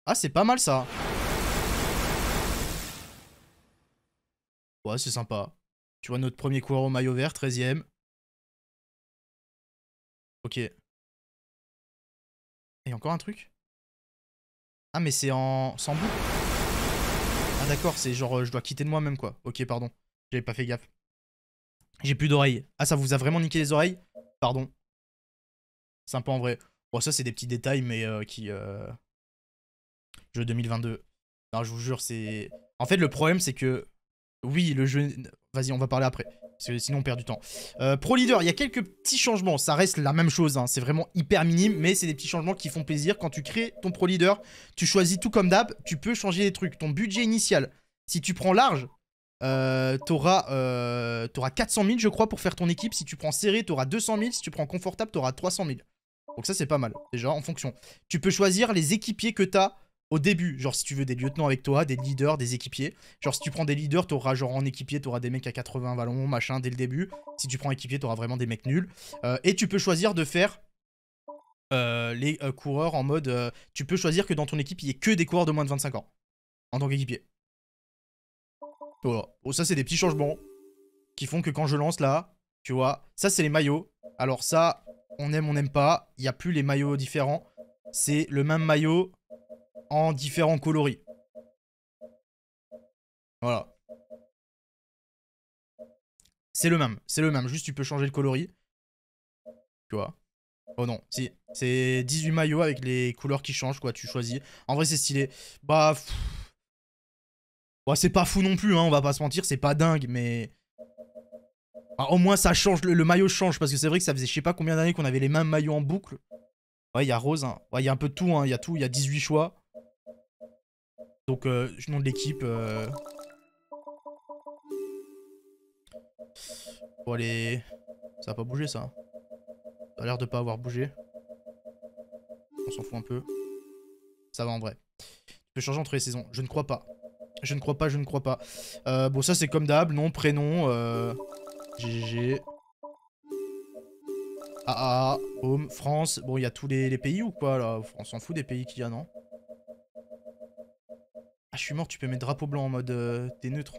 Ah, c'est pas mal ça. Ouais, c'est sympa. Tu vois notre premier coureur au maillot vert, 13ème. Ok. Et encore un truc? Ah mais c'est en... sans bout Ah d'accord, c'est genre euh, je dois quitter de moi-même quoi. Ok, pardon. J'avais pas fait gaffe. J'ai plus d'oreilles. Ah ça vous a vraiment niqué les oreilles? Pardon. Sympa en vrai. Bon ça c'est des petits détails mais euh, qui... Euh... Jeu 2022. Non je vous jure c'est... En fait le problème c'est que... Oui le jeu... Vas-y on va parler après. Parce que sinon on perd du temps. Euh, Pro Leader, il y a quelques petits changements. Ça reste la même chose. hein. C'est vraiment hyper minime. Mais c'est des petits changements qui font plaisir. Quand tu crées ton Pro Leader, tu choisis tout comme d'hab. Tu peux changer les trucs. Ton budget initial, si tu prends large, euh, t'auras euh, t'auras 400 000 je crois pour faire ton équipe. Si tu prends serré, t'auras 200 000. Si tu prends confortable, t'auras 300 000. Donc ça c'est pas mal. Déjà en fonction. Tu peux choisir les équipiers que t'as au début. Genre si tu veux des lieutenants avec toi, des leaders, des équipiers. Genre si tu prends des leaders, t'auras genre en équipier, t'auras des mecs à 80 ballons, machin, dès le début. Si tu prends équipier, t'auras vraiment des mecs nuls. Euh, et tu peux choisir de faire euh, les euh, coureurs en mode... tu peux choisir que dans ton équipe, il y ait que des coureurs de moins de 25 ans. en tant qu'équipier. Bon, ça, c'est des petits changements qui font que quand je lance là, tu vois, ça, c'est les maillots. Alors ça, on aime, on n'aime pas. Il n'y a plus les maillots différents. C'est le même maillot en différents coloris. Voilà. C'est le même, c'est le même. Juste, tu peux changer le coloris. Tu vois. Oh non, si. C'est 18 maillots avec les couleurs qui changent, quoi. Tu choisis. En vrai, c'est stylé. Bah... pff. Bah, c'est pas fou non plus, hein. On va pas se mentir. C'est pas dingue, mais... Ah, au moins, ça change. Le, maillot change. Parce que c'est vrai que ça faisait je sais pas combien d'années qu'on avait les mêmes maillots en boucle. Ouais, il y a rose. Hein. Il y a un peu de tout. hein. Il y a tout. Il y a 18 choix. Donc, euh, nom de l'équipe... euh, Bon, allez... Ça a pas bougé, ça. Ça a l'air de pas avoir bougé. On s'en fout un peu. Ça va en vrai. Tu peux changer entre les saisons. Je ne crois pas. Je ne crois pas, je ne crois pas. Euh, bon, ça, c'est comme d'hab. Nom, prénom. Euh... GG. Home. France. Bon, il y a tous les, les pays ou quoi, là? On s'en fout des pays qu'il y a, non? Ah, je suis mort. Tu peux mettre drapeau blanc en mode... euh, T'es neutre.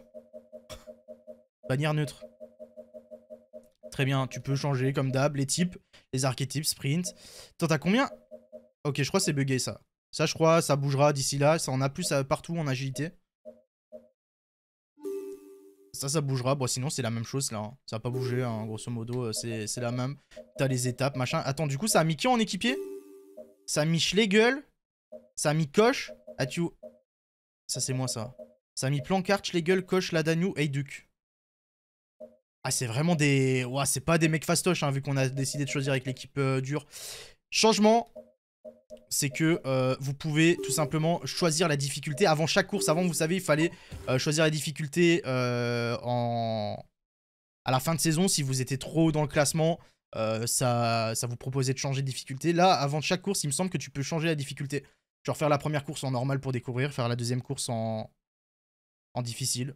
Bannière neutre. Très bien, tu peux changer comme d'hab les types, les archétypes, sprint. Attends, t'as combien? Ok, je crois que c'est bugué ça. Ça, je crois, ça bougera d'ici là. Ça en a plus euh, partout en agilité. Ça, ça bougera. Bon, sinon, c'est la même chose là. hein. Ça va pas bouger, hein, grosso modo. euh, C'est la même. T'as les étapes, machin. Attends, du coup, ça a mis qui en équipier? Ça a mis Schlegel? Ça a mis Koch? Tu... Ça, c'est moi ça. Ça a mis Plancart, Schlegel, Koch, Ladagnou, Heyduk. Ah, c'est vraiment des... Ouah, c'est pas des mecs fastoches, hein, vu qu'on a décidé de choisir avec l'équipe euh, dure. Changement, c'est que euh, vous pouvez tout simplement choisir la difficulté. Avant chaque course, avant, vous savez, il fallait euh, choisir la difficulté en... à la fin de saison. Si vous étiez trop dans le classement, ça, ça vous proposait de changer de difficulté. Là, avant chaque course, il me semble que tu peux changer la difficulté. Genre faire la première course en normal pour découvrir, faire la deuxième course en, en difficile.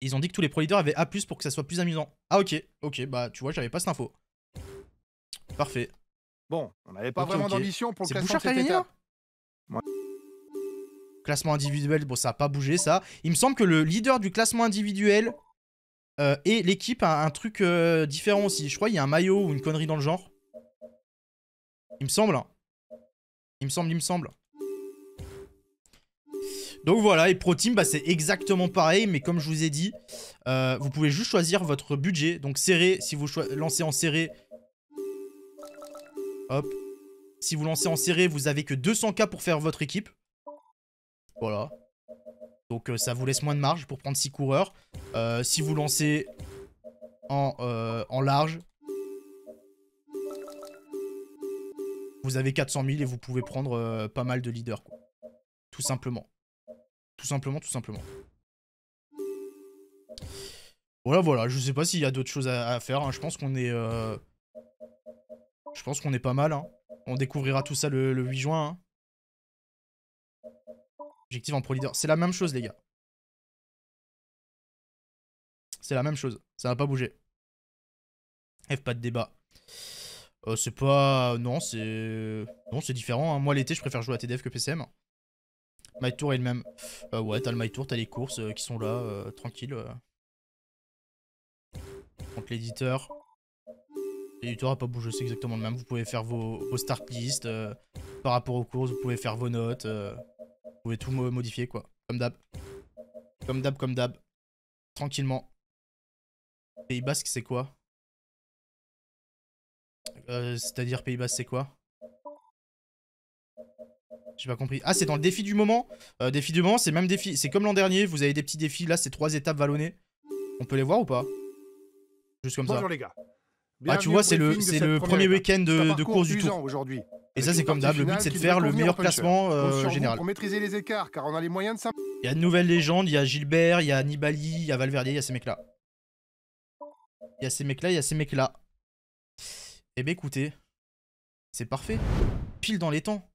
Ils ont dit que tous les pro leaders avaient A+, pour que ça soit plus amusant. Ah ok, ok, bah tu vois, j'avais pas cette info. Parfait. Bon, on n'avait pas vraiment d'ambition pour le classement de cette étape. Classement individuel, bon ça a pas bougé ça. Il me semble que le leader du classement individuel euh, et l'équipe a un truc euh, différent aussi. Je crois qu'il y a un maillot ou une connerie dans le genre. Il me semble. Il me semble, il me semble. Donc voilà, et Pro Team, bah, c'est exactement pareil, mais comme je vous ai dit, euh, vous pouvez juste choisir votre budget. Donc serré, si vous lancez en serré, hop. Si vous lancez en serré, vous avez que 200k pour faire votre équipe. Voilà. Donc euh, ça vous laisse moins de marge pour prendre 6 coureurs. Euh, si vous lancez en large, vous avez 400 000 et vous pouvez prendre euh, pas mal de leaders. Tout simplement. Tout simplement, tout simplement. Voilà, voilà. Je sais pas s'il y a d'autres choses à, faire. hein. Je pense qu'on est... euh, Je pense qu'on est pas mal. hein. On découvrira tout ça le, le 8 juin. hein. Objectif en pro leader. C'est la même chose, les gars. C'est la même chose. Ça va pas bouger. F, pas de débat. Euh, c'est pas... Non, c'est... Non, c'est différent. hein. Moi, l'été, je préfère jouer à TDF que PCM. My Tour est le même. Euh, ouais, t'as le My Tour, t'as les courses euh, qui sont là, euh, tranquille. Donc l'éditeur... L'éditeur a pas bougé, c'est exactement le même. Vous pouvez faire vos, vos start list par rapport aux courses, vous pouvez faire vos notes. vous pouvez tout mo- modifier, quoi. Comme d'hab. Comme d'hab, comme d'hab. Tranquillement. Pays Basque, c'est quoi? Euh, C'est-à-dire Pays Basque, c'est quoi? J'ai pas compris. Ah, c'est dans le défi du moment? Euh, Défi du moment, c'est même défi. C'est comme l'an dernier, vous avez des petits défis. Là, c'est trois étapes vallonnées. On peut les voir ou pas? Juste comme ça. Bonjour les gars. Ah, tu vois, c'est le, premier week-end de, de course du tour. aujourd'hui. Et ça, c'est comme d'hab. Le but, c'est de faire le meilleur classement euh, général. Pour maîtriser les écarts, car on a les moyens de ça. Il y a de nouvelles légendes, il y a Gilbert, il y a Nibali, il y a Valverde, il y a ces mecs-là. Il y a ces mecs-là, il y a ces mecs-là. Eh ben écoutez, c'est parfait. Pile dans les temps.